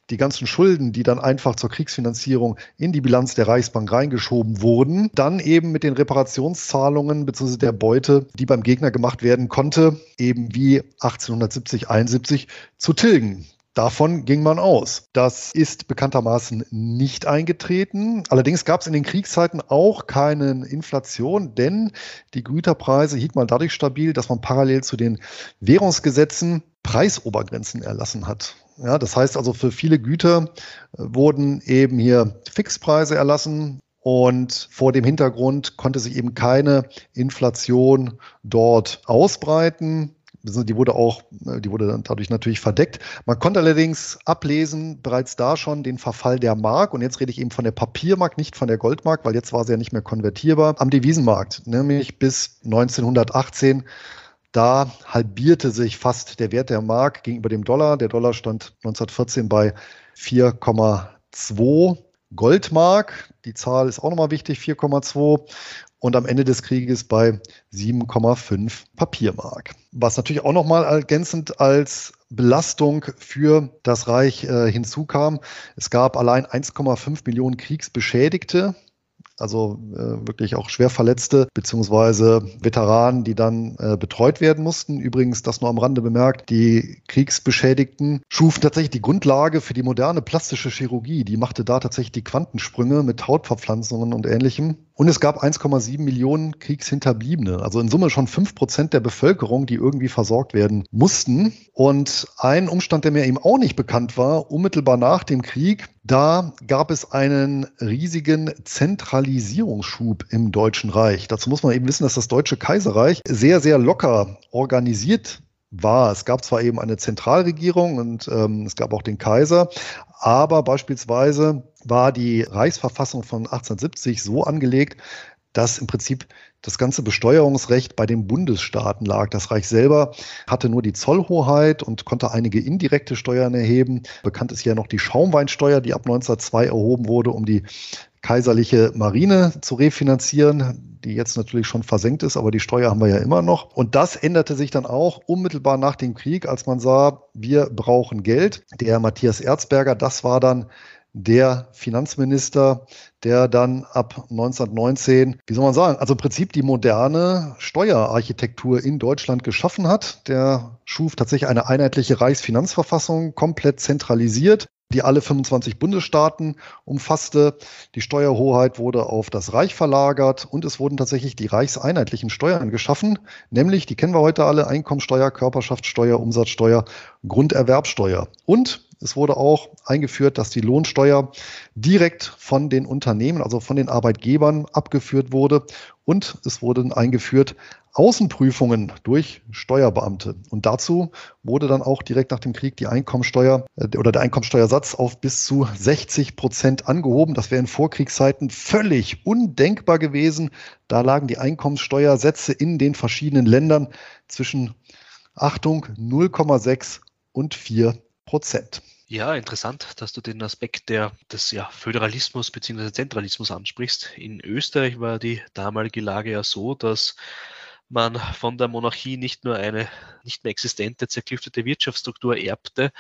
die ganzen Schulden, die dann einfach zur Kriegsfinanzierung in die Bilanz der Reichsbank reingeschoben wurden, dann eben mit den Reparationszahlungen bzw. der Beute, die beim Gegner gemacht werden konnte, eben wie 1870, 71 zu tilgen. Davon ging man aus. Das ist bekanntermaßen nicht eingetreten. Allerdings gab es in den Kriegszeiten auch keine Inflation, denn die Güterpreise hielt man dadurch stabil, dass man parallel zu den Währungsgesetzen Preisobergrenzen erlassen hat. Ja, das heißt also, für viele Güter äh, wurden eben hier Fixpreise erlassen, und vor dem Hintergrund konnte sich eben keine Inflation dort ausbreiten die wurde auch, äh, die wurde dann dadurch natürlich verdeckt. Man konnte allerdings ablesen, bereits da schon den Verfall der Mark. Und jetzt rede ich eben von der Papiermark, nicht von der Goldmark, weil jetzt war sie ja nicht mehr konvertierbar am Devisenmarkt, nämlich bis 1918 Da halbierte sich fast der Wert der Mark gegenüber dem Dollar. Der Dollar stand 1914 bei 4,2 Goldmark. Die Zahl ist auch nochmal wichtig, 4,2 und am Ende des Krieges bei 7,5 Papiermark. Was natürlich auch nochmal ergänzend als Belastung für das Reich äh, hinzukam. Es gab allein 1,5 Millionen Kriegsbeschädigte also äh, wirklich auch schwer Verletzte beziehungsweise Veteranen, die dann äh, betreut werden mussten. Übrigens, das nur am Rande bemerkt, die Kriegsbeschädigten schufen tatsächlich die Grundlage für die moderne plastische Chirurgie. Die machte da tatsächlich die Quantensprünge mit Hautverpflanzungen und ähnlichem. Und es gab 1,7 Millionen Kriegshinterbliebene, also in Summe schon fünf Prozent der Bevölkerung, die irgendwie versorgt werden mussten. Und ein Umstand, der mir eben auch nicht bekannt war, unmittelbar nach dem Krieg, da gab es einen riesigen Zentralisierungsschub im Deutschen Reich. Dazu muss man eben wissen, dass das Deutsche Kaiserreich sehr, sehr locker organisiert war. Es gab zwar eben eine Zentralregierung und ähm, es gab auch den Kaiser, aber beispielsweise war die Reichsverfassung von 1870 so angelegt, dass im Prinzip das ganze Besteuerungsrecht bei den Bundesstaaten lag. Das Reich selber hatte nur die Zollhoheit und konnte einige indirekte Steuern erheben. Bekannt ist ja noch die Schaumweinsteuer, die ab 1902 erhoben wurde, um die kaiserliche Marine zu refinanzieren, die jetzt natürlich schon versenkt ist, aber die Steuer haben wir ja immer noch. Und das änderte sich dann auch unmittelbar nach dem Krieg, als man sah, wir brauchen Geld. Der Matthias Erzberger, das war dann der Finanzminister, der dann ab 1919, wie soll man sagen, also im Prinzip die moderne Steuerarchitektur in Deutschland geschaffen hat. Der schuf tatsächlich eine einheitliche Reichsfinanzverfassung, komplett zentralisiert die alle 25 Bundesstaaten umfasste. Die Steuerhoheit wurde auf das Reich verlagert und es wurden tatsächlich die reichseinheitlichen Steuern geschaffen, nämlich, die kennen wir heute alle, Einkommensteuer, Körperschaftssteuer, Umsatzsteuer, Grunderwerbsteuer. Und es wurde auch eingeführt, dass die Lohnsteuer direkt von den Unternehmen, also von den Arbeitgebern abgeführt wurde. Und es wurden eingeführt Außenprüfungen durch Steuerbeamte. Und dazu wurde dann auch direkt nach dem Krieg die Einkommensteuer äh, oder der Einkommensteuersatz auf bis zu 60 Prozent angehoben. Das wäre in Vorkriegszeiten völlig undenkbar gewesen. Da lagen die Einkommensteuersätze in den verschiedenen Ländern zwischen Achtung 0,6 und 4 Prozent. Ja, interessant, dass du den Aspekt der, des ja, Föderalismus bzw. Zentralismus ansprichst. In Österreich war die damalige Lage ja so, dass man von der Monarchie nicht nur eine nicht mehr existente, zerklüftete Wirtschaftsstruktur erbte,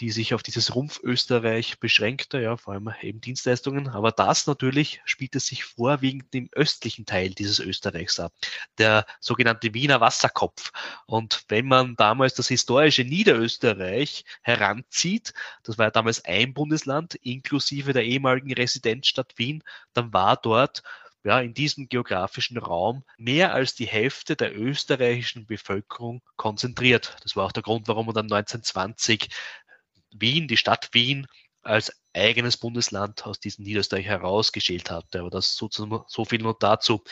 die sich auf dieses Rumpf Österreich beschränkte, ja, vor allem eben Dienstleistungen. Aber das natürlich spielte sich vorwiegend im östlichen Teil dieses Österreichs ab, der sogenannte Wiener Wasserkopf. Und wenn man damals das historische Niederösterreich heranzieht, das war ja damals ein Bundesland inklusive der ehemaligen Residenzstadt Wien, dann war dort ja, in diesem geografischen Raum mehr als die Hälfte der österreichischen Bevölkerung konzentriert. Das war auch der Grund, warum man dann 1920 Wien, die Stadt Wien, als eigenes Bundesland aus diesem Niederösterreich herausgeschält hatte. Aber das sozusagen so viel nur dazu.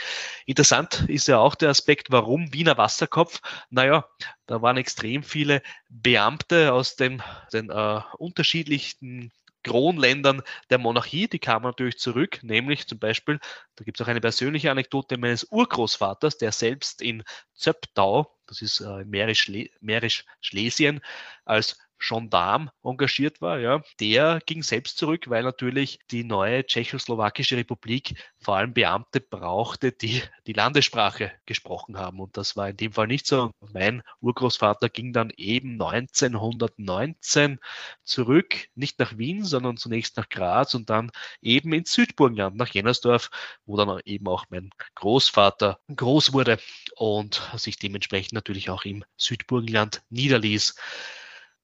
Interessant ist ja auch der Aspekt, warum Wiener Wasserkopf? Naja, da waren extrem viele Beamte aus den, den äh, unterschiedlichen Kronländern der Monarchie, die kamen natürlich zurück, nämlich zum Beispiel, da gibt es auch eine persönliche Anekdote meines Urgroßvaters, der selbst in Zöptau, das ist äh, Mährisch-Schlesien, als Gendarm engagiert war, ja, der ging selbst zurück, weil natürlich die neue tschechoslowakische Republik vor allem Beamte brauchte, die die Landessprache gesprochen haben. Und das war in dem Fall nicht so. Mein Urgroßvater ging dann eben 1919 zurück, nicht nach Wien, sondern zunächst nach Graz und dann eben ins Südburgenland, nach Jennersdorf, wo dann eben auch mein Großvater groß wurde und sich dementsprechend natürlich auch im Südburgenland niederließ.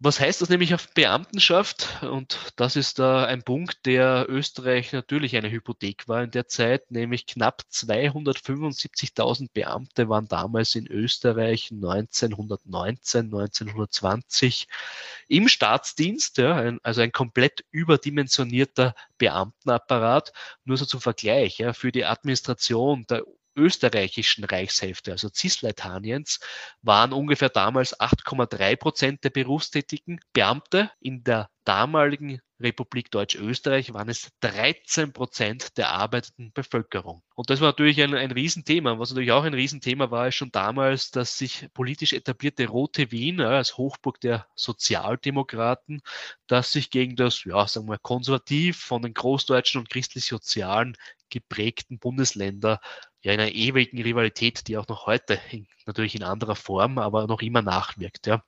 Was heißt das nämlich auf Beamtenschaft? Und das ist da ein Punkt, der Österreich natürlich eine Hypothek war in der Zeit, nämlich knapp 275.000 Beamte waren damals in Österreich 1919, 1920 im Staatsdienst, ja, also ein komplett überdimensionierter Beamtenapparat. Nur so zum Vergleich, ja, für die Administration der österreichischen Reichshälfte, also Cisleitaniens, waren ungefähr damals 8,3 Prozent der berufstätigen Beamte. In der damaligen Republik Deutsch-Österreich waren es 13 Prozent der arbeitenden Bevölkerung. Und das war natürlich ein, ein Riesenthema. Was natürlich auch ein Riesenthema war, ist schon damals, dass sich politisch etablierte Rote Wien als Hochburg der Sozialdemokraten, dass sich gegen das, ja, sagen wir, konservativ von den großdeutschen und christlich-sozialen geprägten Bundesländer ja in einer ewigen Rivalität, die auch noch heute in, natürlich in anderer Form, aber noch immer nachwirkt. Ja.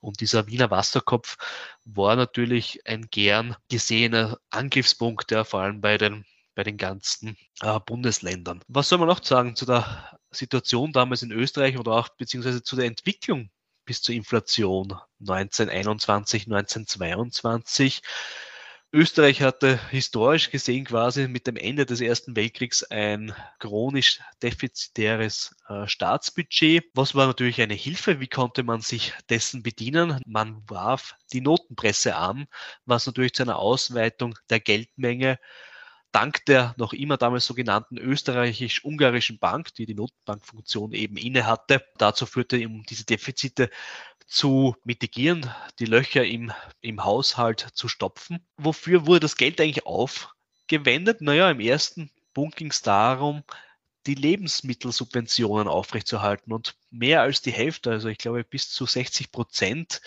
Und dieser Wiener Wasserkopf war natürlich ein gern gesehener Angriffspunkt, ja, vor allem bei den bei den ganzen äh, Bundesländern. Was soll man noch sagen zu der Situation damals in Österreich oder auch beziehungsweise zu der Entwicklung bis zur Inflation 1921, 1922? Österreich hatte historisch gesehen quasi mit dem Ende des Ersten Weltkriegs ein chronisch defizitäres äh, Staatsbudget. Was war natürlich eine Hilfe? Wie konnte man sich dessen bedienen? Man warf die Notenpresse an, was natürlich zu einer Ausweitung der Geldmenge dank der noch immer damals sogenannten österreichisch-ungarischen Bank, die die Notenbankfunktion eben inne hatte, dazu führte, um diese Defizite zu mitigieren, die Löcher im, im Haushalt zu stopfen. Wofür wurde das Geld eigentlich aufgewendet? Naja, im ersten Punkt ging es darum, die Lebensmittelsubventionen aufrechtzuerhalten. Und mehr als die Hälfte, also ich glaube bis zu 60 Prozent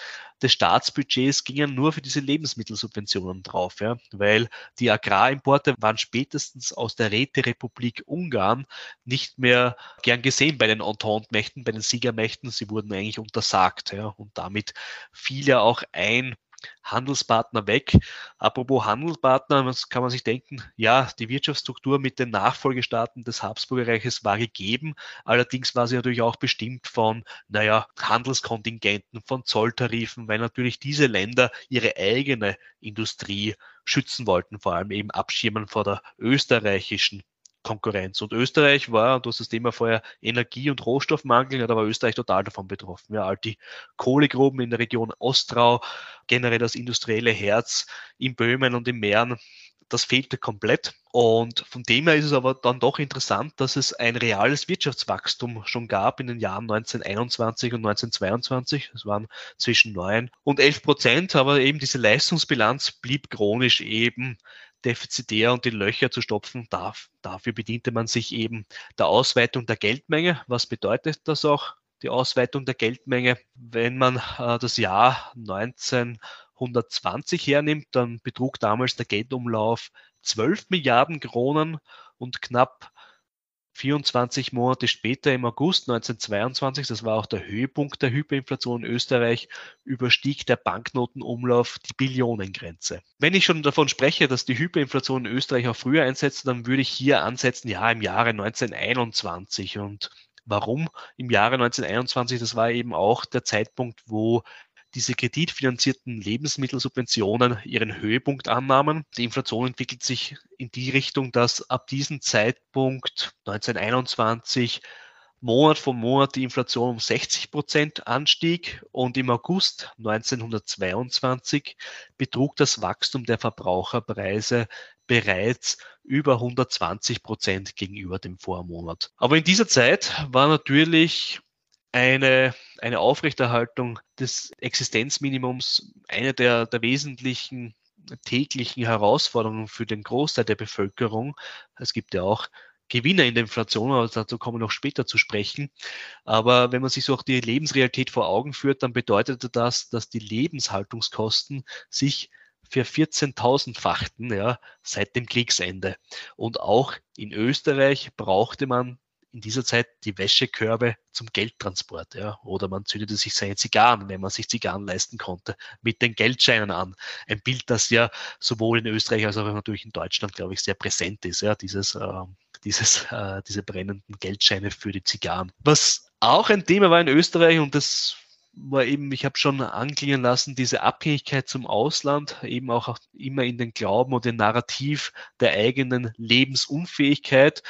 des Staatsbudgets gingen nur für diese Lebensmittelsubventionen drauf, ja, weil die Agrarimporte waren spätestens aus der Räterepublik Ungarn nicht mehr gern gesehen bei den Entente-Mächten, bei den Siegermächten. Sie wurden eigentlich untersagt. Ja, und damit fiel ja auch ein Handelspartner weg. Apropos Handelspartner, kann man sich denken? Ja, die Wirtschaftsstruktur mit den Nachfolgestaaten des Habsburgerreiches war gegeben. Allerdings war sie natürlich auch bestimmt von, naja, Handelskontingenten, von Zolltarifen, weil natürlich diese Länder ihre eigene Industrie schützen wollten, vor allem eben abschirmen vor der österreichischen Konkurrenz. Und Österreich war, du hast das Thema vorher Energie- und Rohstoffmangel, da war Österreich total davon betroffen. Ja, all die Kohlegruben in der Region Ostrau, generell das industrielle Herz in Böhmen und in Mähren, das fehlte komplett. Und von dem her ist es aber dann doch interessant, dass es ein reales Wirtschaftswachstum schon gab in den Jahren 1921 und 1922. Das waren zwischen 9 und 11 Prozent, aber eben diese Leistungsbilanz blieb chronisch eben defizitär und die Löcher zu stopfen darf. Dafür bediente man sich eben der Ausweitung der Geldmenge. Was bedeutet das auch? Die Ausweitung der Geldmenge. Wenn man äh, das Jahr 1920 hernimmt, dann betrug damals der Geldumlauf 12 Milliarden Kronen und knapp 24 Monate später, im August 1922, das war auch der Höhepunkt der Hyperinflation in Österreich, überstieg der Banknotenumlauf die Billionengrenze. Wenn ich schon davon spreche, dass die Hyperinflation in Österreich auch früher einsetzt, dann würde ich hier ansetzen, ja, im Jahre 1921. Und Warum im Jahre 1921? Das war eben auch der Zeitpunkt, wo diese kreditfinanzierten Lebensmittelsubventionen ihren Höhepunkt annahmen. Die Inflation entwickelt sich in die Richtung, dass ab diesem Zeitpunkt 1921 Monat für Monat die Inflation um 60 Prozent anstieg und im August 1922 betrug das Wachstum der Verbraucherpreise bereits über 120 Prozent gegenüber dem Vormonat. Aber in dieser Zeit war natürlich eine, eine Aufrechterhaltung des Existenzminimums eine der, der wesentlichen täglichen Herausforderungen für den Großteil der Bevölkerung. Es gibt ja auch Gewinner in der Inflation, aber dazu kommen wir noch später zu sprechen. Aber wenn man sich so auch die Lebensrealität vor Augen führt, dann bedeutete das, dass die Lebenshaltungskosten sich für 14.000-fachten ja, seit dem Kriegsende. Und auch in Österreich brauchte man in dieser Zeit die Wäschekörbe zum Geldtransport. Ja. Oder man zündete sich seine Zigarren, wenn man sich Zigarren leisten konnte, mit den Geldscheinen an. Ein Bild, das ja sowohl in Österreich als auch natürlich in Deutschland, glaube ich, sehr präsent ist. Ja. Dieses, äh, dieses, äh, diese brennenden Geldscheine für die Zigarren. Was auch ein Thema war in Österreich und das war eben, ich habe schon anklingen lassen, diese Abhängigkeit zum Ausland, eben auch immer in den Glauben und den Narrativ der eigenen Lebensunfähigkeit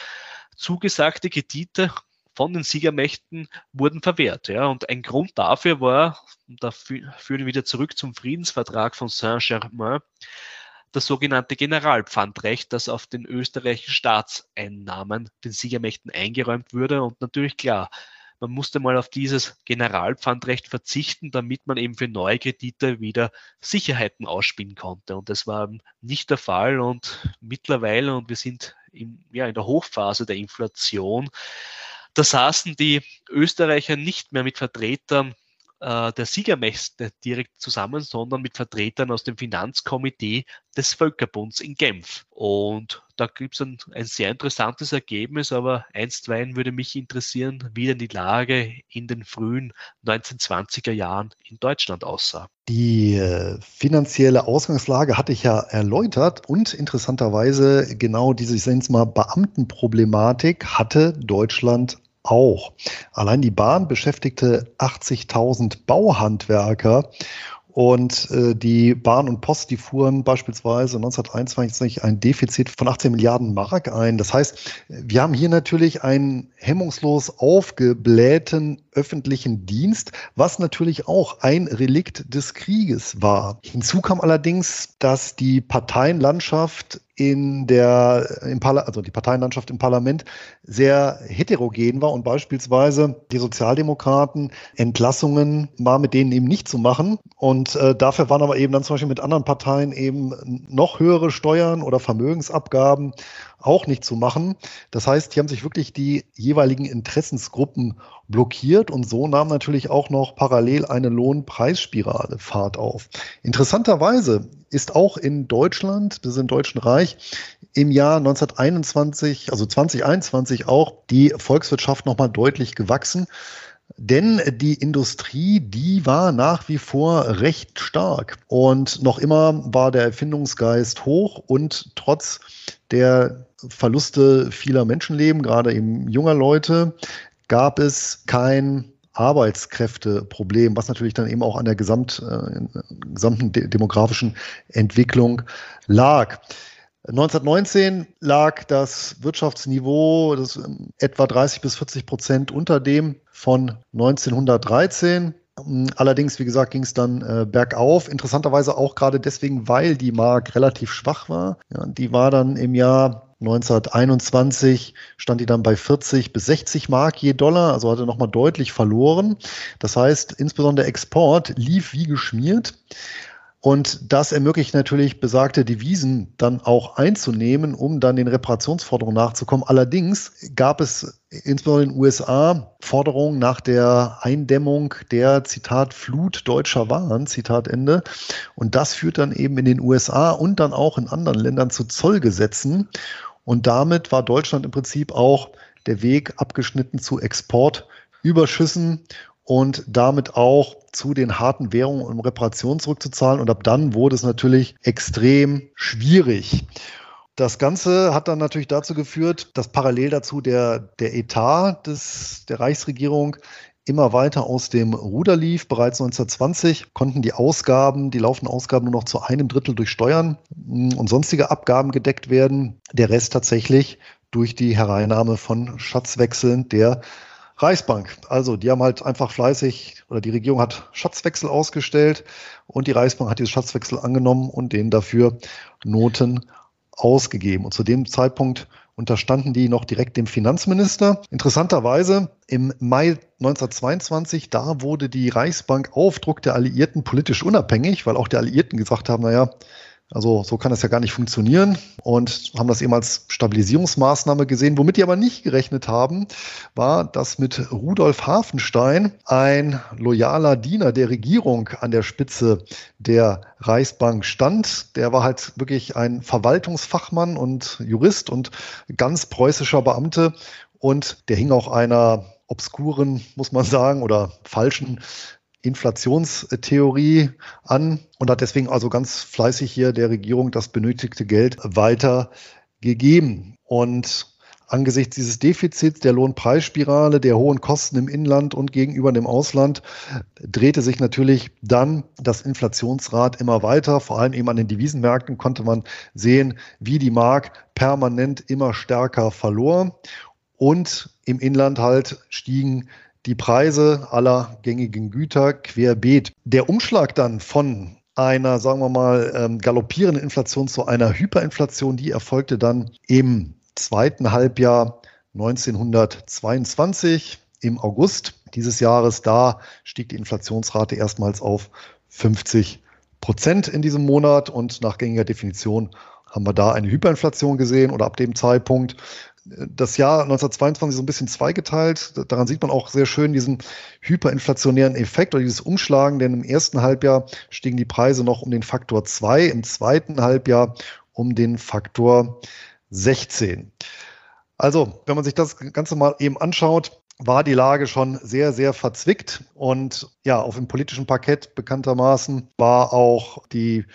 zugesagte Kredite von den Siegermächten wurden verwehrt. Ja. Und ein Grund dafür war, und da führen wir wieder zurück zum Friedensvertrag von Saint-Germain, das sogenannte Generalpfandrecht, das auf den österreichischen Staatseinnahmen den Siegermächten eingeräumt wurde. Und natürlich klar, man musste mal auf dieses Generalpfandrecht verzichten, damit man eben für neue Kredite wieder Sicherheiten ausspielen konnte. Und das war nicht der Fall und mittlerweile, und wir sind in, ja, in der Hochphase der Inflation, da saßen die Österreicher nicht mehr mit Vertretern äh, der Siegermächte direkt zusammen, sondern mit Vertretern aus dem Finanzkomitee des Völkerbunds in Genf. Und da gibt es ein, ein, sehr interessantes Ergebnis, aber einstweilen würde mich interessieren, wie denn die Lage in den frühen 1920er Jahren in Deutschland aussah. Die äh, finanzielle Ausgangslage hatte ich ja erläutert und interessanterweise genau diese, ich nenne mal, Beamtenproblematik hatte Deutschland auch. Allein die Bahn beschäftigte 80.000 Bauhandwerker und äh, die Bahn und Post, die fuhren beispielsweise 1921 ein Defizit von 18 Milliarden Mark ein. Das heißt, wir haben hier natürlich einen hemmungslos aufgeblähten öffentlichen Dienst, was natürlich auch ein Relikt des Krieges war. Hinzu kam allerdings, dass die Parteienlandschaft in der, im Parla also die Parteienlandschaft im Parlament sehr heterogen war und beispielsweise die Sozialdemokraten Entlassungen war mit denen eben nicht zu machen. Und äh, dafür waren aber eben dann zum Beispiel mit anderen Parteien eben noch höhere Steuern oder Vermögensabgaben auch nicht zu machen. Das heißt, die haben sich wirklich die jeweiligen Interessensgruppen blockiert und so nahm natürlich auch noch parallel eine Lohnpreisspirale Fahrt auf. Interessanterweise ist auch in Deutschland, das ist im Deutschen Reich, im Jahr 1921, also 2021 auch die Volkswirtschaft nochmal deutlich gewachsen. Denn die Industrie, die war nach wie vor recht stark und noch immer war der Erfindungsgeist hoch und trotz der Verluste vieler Menschenleben, gerade eben junger Leute, gab es kein Arbeitskräfteproblem, was natürlich dann eben auch an der Gesamt, äh, gesamten de demografischen Entwicklung lag. 1919 lag das Wirtschaftsniveau das etwa 30 bis 40 Prozent unter dem von 1913. Allerdings, wie gesagt, ging es dann äh, bergauf. Interessanterweise auch gerade deswegen, weil die Mark relativ schwach war. Ja, die war dann im Jahr 1921 stand die dann bei 40 bis 60 Mark je Dollar, also hatte nochmal deutlich verloren. Das heißt, insbesondere Export lief wie geschmiert. Und das ermöglicht natürlich besagte Devisen dann auch einzunehmen, um dann den Reparationsforderungen nachzukommen. Allerdings gab es insbesondere in den USA Forderungen nach der Eindämmung der Zitat Flut deutscher Waren, Zitat Ende. Und das führt dann eben in den USA und dann auch in anderen Ländern zu Zollgesetzen. Und damit war Deutschland im Prinzip auch der Weg abgeschnitten zu Exportüberschüssen und damit auch zu den harten Währungen, um Reparationen zurückzuzahlen. Und ab dann wurde es natürlich extrem schwierig. Das Ganze hat dann natürlich dazu geführt, dass parallel dazu der, der Etat des, der Reichsregierung immer weiter aus dem Ruder lief. Bereits 1920 konnten die Ausgaben, die laufenden Ausgaben nur noch zu einem Drittel durch Steuern hm, und sonstige Abgaben gedeckt werden. Der Rest tatsächlich durch die Hereinnahme von Schatzwechseln der Reichsbank. Also die haben halt einfach fleißig oder die Regierung hat Schatzwechsel ausgestellt und die Reichsbank hat diese Schatzwechsel angenommen und denen dafür Noten ausgegeben. Und zu dem Zeitpunkt unterstanden die noch direkt dem Finanzminister. Interessanterweise im Mai 1922, da wurde die Reichsbank auf Druck der Alliierten politisch unabhängig, weil auch die Alliierten gesagt haben, naja, also so kann das ja gar nicht funktionieren und haben das eben als Stabilisierungsmaßnahme gesehen. Womit die aber nicht gerechnet haben, war, dass mit Rudolf Hafenstein ein loyaler Diener der Regierung an der Spitze der Reichsbank stand. Der war halt wirklich ein Verwaltungsfachmann und Jurist und ganz preußischer Beamte und der hing auch einer obskuren, muss man sagen, oder falschen Inflationstheorie an und hat deswegen also ganz fleißig hier der Regierung das benötigte Geld weitergegeben. Und angesichts dieses Defizits, der Lohnpreisspirale, der hohen Kosten im Inland und gegenüber dem Ausland drehte sich natürlich dann das Inflationsrad immer weiter. Vor allem eben an den Devisenmärkten konnte man sehen, wie die Mark permanent immer stärker verlor. Und im Inland halt stiegen die Preise aller gängigen Güter querbeet. Der Umschlag dann von einer, sagen wir mal, ähm, galoppierenden Inflation zu einer Hyperinflation, die erfolgte dann im zweiten Halbjahr 1922. im August dieses Jahres. Da stieg die Inflationsrate erstmals auf 50 Prozent in diesem Monat und nach gängiger Definition haben wir da eine Hyperinflation gesehen oder ab dem Zeitpunkt das Jahr 1922 so ein bisschen zweigeteilt. Daran sieht man auch sehr schön diesen hyperinflationären Effekt oder dieses Umschlagen, denn im ersten Halbjahr stiegen die Preise noch um den Faktor 2, im zweiten Halbjahr um den Faktor 16. Also, wenn man sich das Ganze mal eben anschaut, war die Lage schon sehr, sehr verzwickt. Und ja, auf dem politischen Parkett bekanntermaßen war auch die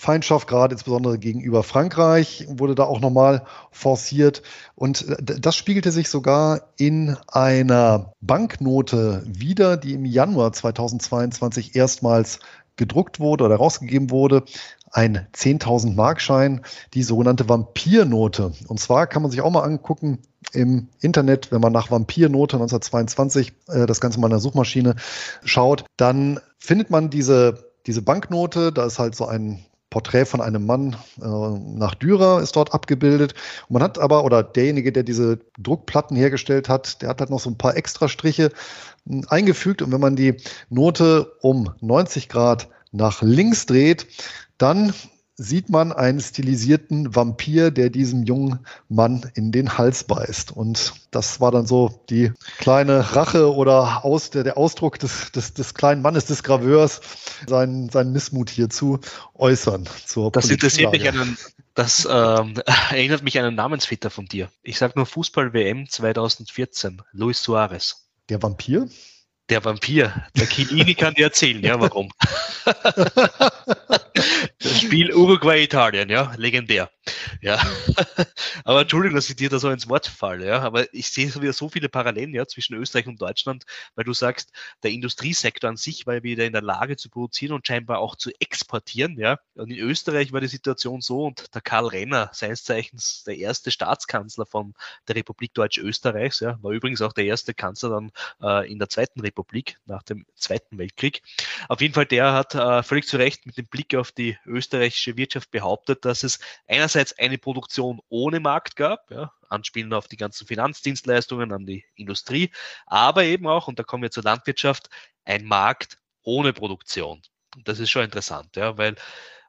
Feindschaft, gerade insbesondere gegenüber Frankreich, wurde da auch nochmal forciert. Und das spiegelte sich sogar in einer Banknote wieder, die im Januar 2022 erstmals gedruckt wurde oder rausgegeben wurde ein 10.000 Markschein, die sogenannte Vampirnote. Und zwar kann man sich auch mal angucken im Internet, wenn man nach Vampirnote 1922 äh, das Ganze mal in der Suchmaschine schaut, dann findet man diese, diese Banknote, da ist halt so ein Porträt von einem Mann äh, nach Dürer ist dort abgebildet. Und man hat aber, oder derjenige, der diese Druckplatten hergestellt hat, der hat halt noch so ein paar Extrastriche hm, eingefügt. Und wenn man die Note um 90 Grad nach links dreht, dann sieht man einen stilisierten Vampir, der diesem jungen Mann in den Hals beißt. Und das war dann so die kleine Rache oder aus, der, der Ausdruck des, des, des kleinen Mannes, des Graveurs, seinen, seinen Missmut hier zu äußern. Zur das interessiert mich an das ähm, erinnert mich an einen Namensvetter von dir. Ich sage nur Fußball-WM 2014, Luis Suarez. Der Vampir? Der Vampir. Der Chiellini kann dir erzählen, ja, warum. das Spiel Uruguay-Italien, ja, legendär. Ja, aber Entschuldigung, dass ich dir da so ins Wort falle, ja, aber ich sehe wieder so viele Parallelen, ja, zwischen Österreich und Deutschland, weil du sagst, der Industriesektor an sich war wieder in der Lage zu produzieren und scheinbar auch zu exportieren, ja. Und in Österreich war die Situation so und der Karl Renner, seines Zeichens der erste Staatskanzler von der Republik Deutsch-Österreichs, ja, war übrigens auch der erste Kanzler dann äh, in der Zweiten Republik nach dem Zweiten Weltkrieg. Auf jeden Fall, der hat äh, völlig zu Recht mit dem Blick auf die österreichische Wirtschaft behauptet, dass es einerseits eine Produktion ohne Markt gab, ja, anspielen auf die ganzen Finanzdienstleistungen, an die Industrie, aber eben auch, und da kommen wir zur Landwirtschaft, ein Markt ohne Produktion. Das ist schon interessant, ja, weil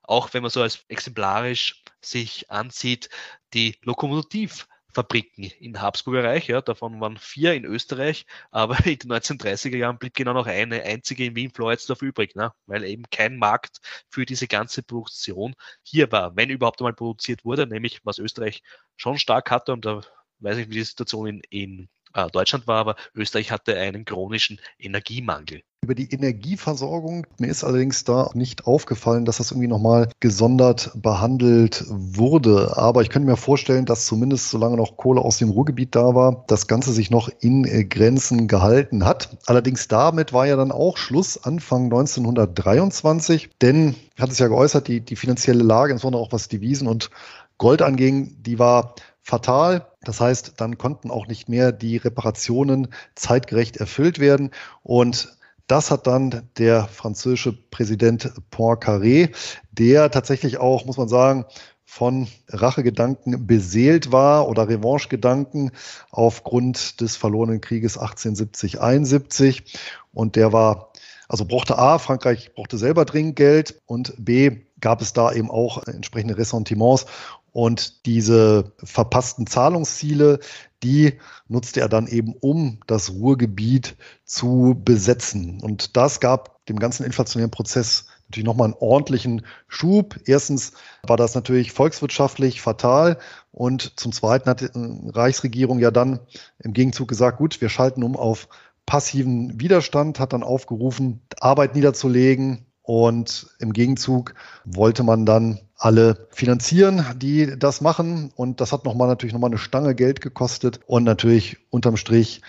auch wenn man so als exemplarisch sich ansieht, die Lokomotiv Fabriken in Habsburger Reich, ja, davon waren vier in Österreich, aber in den 1930er Jahren blieb genau noch eine einzige in Wien-Floridsdorf übrig, ne, weil eben kein Markt für diese ganze Produktion hier war, wenn überhaupt einmal produziert wurde, nämlich was Österreich schon stark hatte und da weiß ich, wie die Situation in, in äh, Deutschland war, aber Österreich hatte einen chronischen Energiemangel. Über die Energieversorgung. Mir ist allerdings da nicht aufgefallen, dass das irgendwie nochmal gesondert behandelt wurde. Aber ich könnte mir vorstellen, dass zumindest solange noch Kohle aus dem Ruhrgebiet da war, das Ganze sich noch in äh, Grenzen gehalten hat. Allerdings damit war ja dann auch Schluss Anfang 1923, denn, hat es ja geäußert, die, die finanzielle Lage, insbesondere auch was Devisen und Gold anging, die war fatal. Das heißt, dann konnten auch nicht mehr die Reparationen zeitgerecht erfüllt werden. Und das hat dann der französische Präsident Poincaré, der tatsächlich auch, muss man sagen, von Rachegedanken beseelt war oder Revanchegedanken aufgrund des verlorenen Krieges 1870-71. Und der war, also brauchte A, Frankreich brauchte selber dringend Geld und B, gab es da eben auch entsprechende Ressentiments und diese verpassten Zahlungsziele, die nutzte er dann eben, um das Ruhrgebiet zu besetzen. Und das gab dem ganzen inflationären Prozess natürlich nochmal einen ordentlichen Schub. Erstens war das natürlich volkswirtschaftlich fatal und zum Zweiten hat die Reichsregierung ja dann im Gegenzug gesagt, gut, wir schalten um auf passiven Widerstand, hat dann aufgerufen, Arbeit niederzulegen, und im Gegenzug wollte man dann alle finanzieren, die das machen. Und das hat nochmal natürlich nochmal eine Stange Geld gekostet und natürlich unterm Strich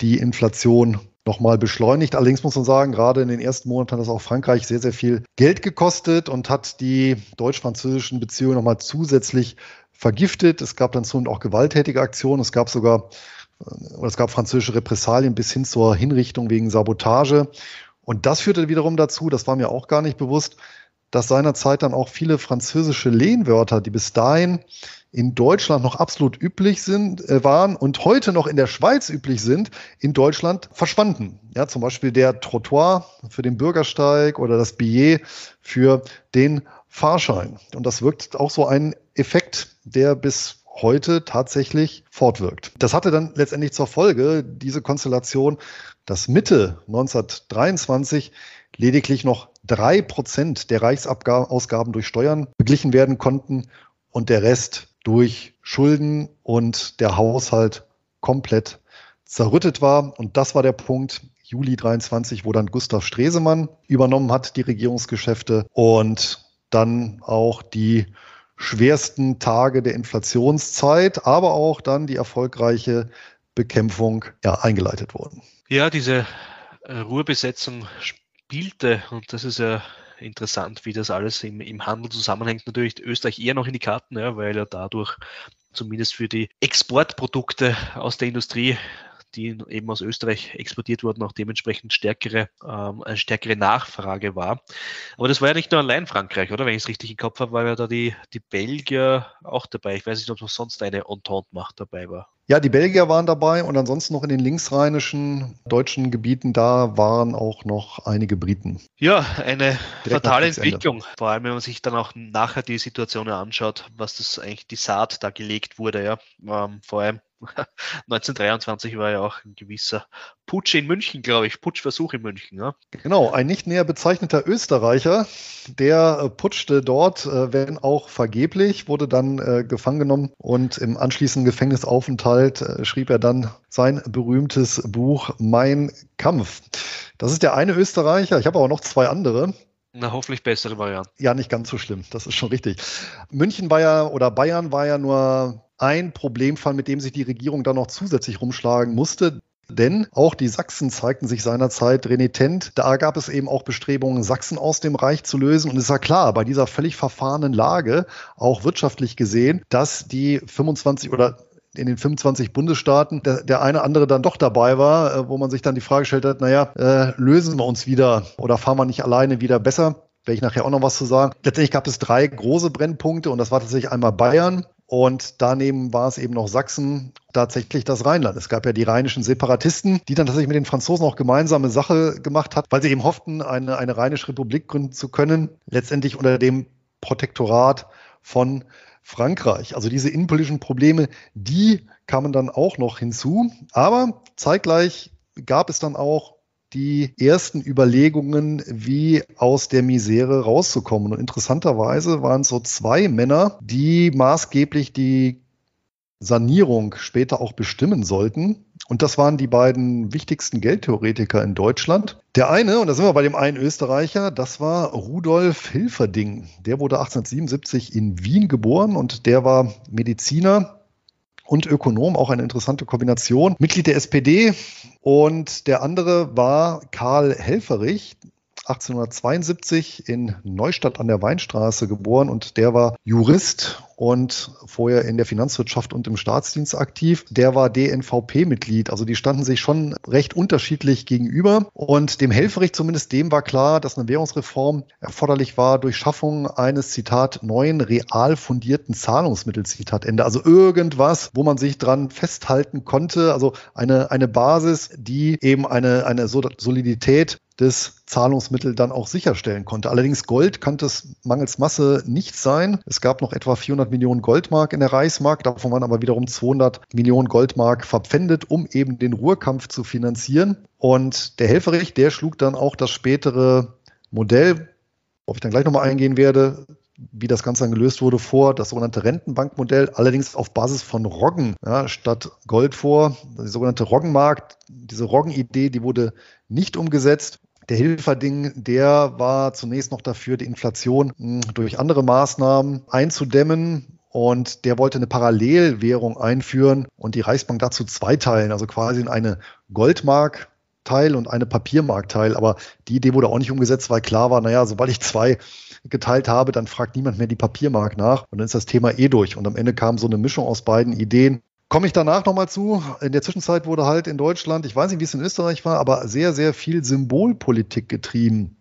die Inflation nochmal beschleunigt. Allerdings muss man sagen, gerade in den ersten Monaten hat das auch Frankreich sehr, sehr viel Geld gekostet und hat die deutsch-französischen Beziehungen nochmal zusätzlich vergiftet. Es gab dann zunehmend auch gewalttätige Aktionen. Es gab sogar, es gab französische Repressalien bis hin zur Hinrichtung wegen Sabotage. Und das führte wiederum dazu, das war mir auch gar nicht bewusst, dass seinerzeit dann auch viele französische Lehnwörter, die bis dahin in Deutschland noch absolut üblich sind, äh, waren und heute noch in der Schweiz üblich sind, in Deutschland verschwanden. Ja, zum Beispiel der Trottoir für den Bürgersteig oder das Billet für den Fahrschein. Und das wirkt auch so ein Effekt, der bis heute tatsächlich fortwirkt. Das hatte dann letztendlich zur Folge, diese Konstellation, dass Mitte 1923 lediglich noch drei Prozent der Reichsausgaben durch Steuern beglichen werden konnten und der Rest durch Schulden und der Haushalt komplett zerrüttet war. Und das war der Punkt, Juli 23, wo dann Gustav Stresemann übernommen hat, die Regierungsgeschäfte und dann auch die schwersten Tage der Inflationszeit, aber auch dann die erfolgreiche Bekämpfung ja, eingeleitet wurden. Ja, diese äh, Ruhrbesetzung spielte, und das ist ja interessant, wie das alles im, im Handel zusammenhängt. Natürlich Österreich eher noch in die Karten, ja, weil er dadurch zumindest für die Exportprodukte aus der Industrie die eben aus Österreich exportiert wurden, auch dementsprechend stärkere, ähm, eine stärkere Nachfrage war. Aber das war ja nicht nur allein Frankreich, oder? Wenn ich es richtig im Kopf habe, war ja da die, die Belgier auch dabei. Ich weiß nicht, ob noch sonst eine Entente-Macht dabei war. Ja, die Belgier waren dabei und ansonsten noch in den linksrheinischen deutschen Gebieten, da waren auch noch einige Briten. Ja, eine Direkt fatale Entwicklung. Vor allem, wenn man sich dann auch nachher die Situation anschaut, was das eigentlich die Saat da gelegt wurde. Ja, ähm, vor allem 1923 war ja auch ein gewisser Putsch in München, glaube ich, Putschversuch in München. Ja? Genau, ein nicht näher bezeichneter Österreicher, der äh, putschte dort, äh, wenn auch vergeblich, wurde dann äh, gefangen genommen und im anschließenden Gefängnisaufenthalt äh, schrieb er dann sein berühmtes Buch Mein Kampf. Das ist der eine Österreicher, ich habe aber noch zwei andere. Na, hoffentlich bessere Variante. Ja, nicht ganz so schlimm, das ist schon richtig. München war ja, oder Bayern war ja nur ein Problemfall, mit dem sich die Regierung dann noch zusätzlich rumschlagen musste. Denn auch die Sachsen zeigten sich seinerzeit renitent. Da gab es eben auch Bestrebungen, Sachsen aus dem Reich zu lösen. Und es war klar, bei dieser völlig verfahrenen Lage, auch wirtschaftlich gesehen, dass die 25 oder in den 25 Bundesstaaten der, der eine andere dann doch dabei war, äh, wo man sich dann die Frage gestellt hat, naja, äh, lösen wir uns wieder oder fahren wir nicht alleine wieder besser? Werde ich nachher auch noch was zu sagen. Letztendlich gab es drei große Brennpunkte und das war tatsächlich einmal Bayern, und daneben war es eben noch Sachsen, tatsächlich das Rheinland. Es gab ja die rheinischen Separatisten, die dann tatsächlich mit den Franzosen auch gemeinsame Sache gemacht hat, weil sie eben hofften, eine, eine rheinische Republik gründen zu können, letztendlich unter dem Protektorat von Frankreich. Also diese innenpolitischen Probleme, die kamen dann auch noch hinzu. Aber zeitgleich gab es dann auch die ersten Überlegungen, wie aus der Misere rauszukommen. Und interessanterweise waren es so zwei Männer, die maßgeblich die Sanierung später auch bestimmen sollten. Und das waren die beiden wichtigsten Geldtheoretiker in Deutschland. Der eine, und da sind wir bei dem einen Österreicher, das war Rudolf Hilferding. Der wurde 1877 in Wien geboren und der war Mediziner und Ökonom, auch eine interessante Kombination. Mitglied der SPD und der andere war Karl Helferich, 1872 in Neustadt an der Weinstraße geboren und der war Jurist und vorher in der Finanzwirtschaft und im Staatsdienst aktiv. Der war DNVP-Mitglied, also die standen sich schon recht unterschiedlich gegenüber. Und dem Helferich zumindest dem war klar, dass eine Währungsreform erforderlich war durch Schaffung eines, Zitat, neuen real fundierten Zahlungsmittels, Zitat Ende. Also irgendwas, wo man sich dran festhalten konnte, also eine, eine Basis, die eben eine, eine Solidität des Zahlungsmittel dann auch sicherstellen konnte. Allerdings Gold kann es mangels Masse nicht sein. Es gab noch etwa 400 Millionen Goldmark in der Reichsmark, davon waren aber wiederum 200 Millionen Goldmark verpfändet, um eben den Ruhrkampf zu finanzieren. Und der Helferich, der schlug dann auch das spätere Modell, worauf ich dann gleich nochmal eingehen werde, wie das Ganze dann gelöst wurde, vor, das sogenannte Rentenbankmodell, allerdings auf Basis von Roggen ja, statt Gold vor, die sogenannte Roggenmarkt. Diese Roggen-Idee, die wurde nicht umgesetzt der Hilferding, der war zunächst noch dafür, die Inflation hm, durch andere Maßnahmen einzudämmen. Und der wollte eine Parallelwährung einführen und die Reichsbank dazu zweiteilen, also quasi in eine Goldmark Teil und eine Papiermarktteil. Aber die Idee wurde auch nicht umgesetzt, weil klar war, naja, sobald ich zwei geteilt habe, dann fragt niemand mehr die Papiermark nach und dann ist das Thema eh durch. Und am Ende kam so eine Mischung aus beiden Ideen. Komme ich danach nochmal zu. In der Zwischenzeit wurde halt in Deutschland, ich weiß nicht, wie es in Österreich war, aber sehr, sehr viel Symbolpolitik getrieben.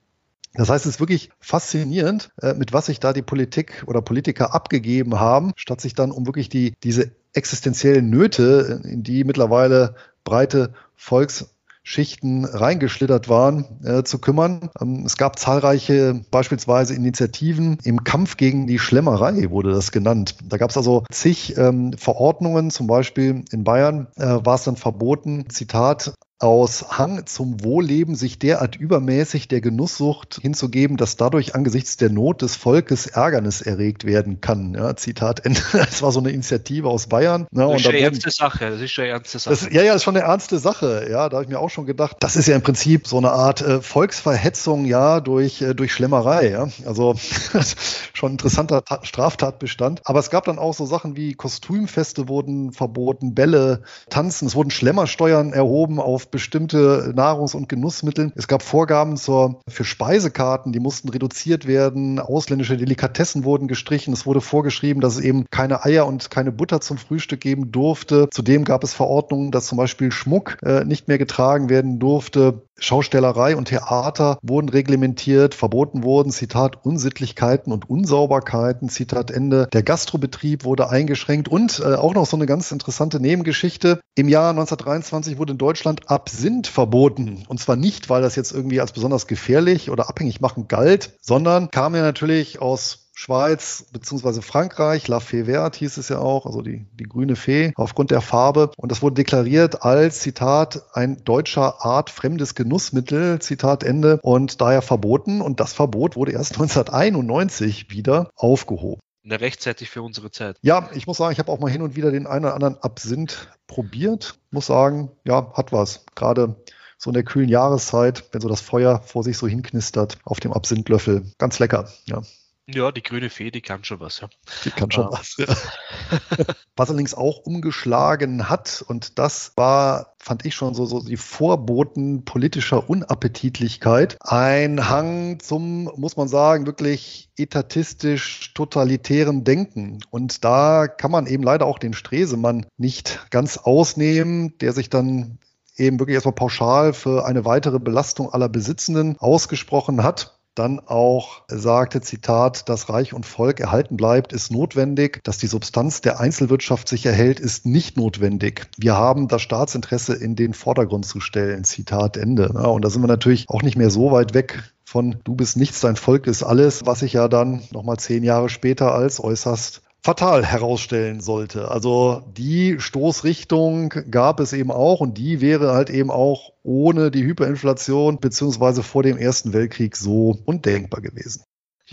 Das heißt, es ist wirklich faszinierend, äh, mit was sich da die Politik oder Politiker abgegeben haben, statt sich dann um wirklich die, diese existenziellen Nöte, in die mittlerweile breite Volks- Schichten reingeschlittert waren, äh, zu kümmern. Ähm, es gab zahlreiche beispielsweise Initiativen im Kampf gegen die Schlemmerei, wurde das genannt. Da gab es also zig ähm, Verordnungen, zum Beispiel in Bayern äh, war es dann verboten, Zitat, aus Hang zum Wohlleben sich derart übermäßig der Genusssucht hinzugeben, dass dadurch angesichts der Not des Volkes Ärgernis erregt werden kann. Ja, Zitat Ende. Das war so eine Initiative aus Bayern. Ja, das ist eine ernste Sache. Das ist eine ernste Sache. Das, ja, ja, das ist schon eine ernste Sache. Ja, da habe ich mir auch schon gedacht, das ist ja im Prinzip so eine Art äh, Volksverhetzung, ja, durch, äh, durch Schlemmerei. Ja. Also schon ein interessanter Ta Straftatbestand. Aber es gab dann auch so Sachen wie Kostümfeste wurden verboten, Bälle, Tanzen. Es wurden Schlemmersteuern erhoben auf bestimmte Nahrungs- und Genussmittel. Es gab Vorgaben zur, für Speisekarten, die mussten reduziert werden. Ausländische Delikatessen wurden gestrichen. Es wurde vorgeschrieben, dass es eben keine Eier und keine Butter zum Frühstück geben durfte. Zudem gab es Verordnungen, dass zum Beispiel Schmuck äh, nicht mehr getragen werden durfte. Schaustellerei und Theater wurden reglementiert, verboten wurden, Zitat, Unsittlichkeiten und Unsauberkeiten, Zitat Ende. Der Gastrobetrieb wurde eingeschränkt und äh, auch noch so eine ganz interessante Nebengeschichte. Im Jahr 1923 wurde in Deutschland Absinth verboten. Und zwar nicht, weil das jetzt irgendwie als besonders gefährlich oder abhängig machen galt, sondern kam ja natürlich aus Schweiz beziehungsweise Frankreich, La Fée Verte hieß es ja auch, also die, die grüne Fee, aufgrund der Farbe. Und das wurde deklariert als, Zitat, ein deutscher Art fremdes Genussmittel, Zitat Ende, und daher verboten. Und das Verbot wurde erst 1991 wieder aufgehoben. Na, rechtzeitig für unsere Zeit. Ja, ich muss sagen, ich habe auch mal hin und wieder den einen oder anderen Absinth probiert. Muss sagen, ja, hat was. Gerade so in der kühlen Jahreszeit, wenn so das Feuer vor sich so hinknistert auf dem Absinthlöffel. Ganz lecker, ja. Ja, die grüne Fee, die kann schon was, ja. Die kann schon ah. was, ja. was allerdings auch umgeschlagen hat, und das war, fand ich schon so, so die Vorboten politischer Unappetitlichkeit. Ein Hang zum, muss man sagen, wirklich etatistisch totalitären Denken. Und da kann man eben leider auch den Stresemann nicht ganz ausnehmen, der sich dann eben wirklich erstmal pauschal für eine weitere Belastung aller Besitzenden ausgesprochen hat dann auch sagte, Zitat, dass Reich und Volk erhalten bleibt, ist notwendig. Dass die Substanz der Einzelwirtschaft sich erhält, ist nicht notwendig. Wir haben das Staatsinteresse in den Vordergrund zu stellen. Zitat Ende. Ja, und da sind wir natürlich auch nicht mehr so weit weg von du bist nichts, dein Volk ist alles, was sich ja dann nochmal zehn Jahre später als äußerst fatal herausstellen sollte. Also die Stoßrichtung gab es eben auch und die wäre halt eben auch ohne die Hyperinflation beziehungsweise vor dem Ersten Weltkrieg so undenkbar gewesen.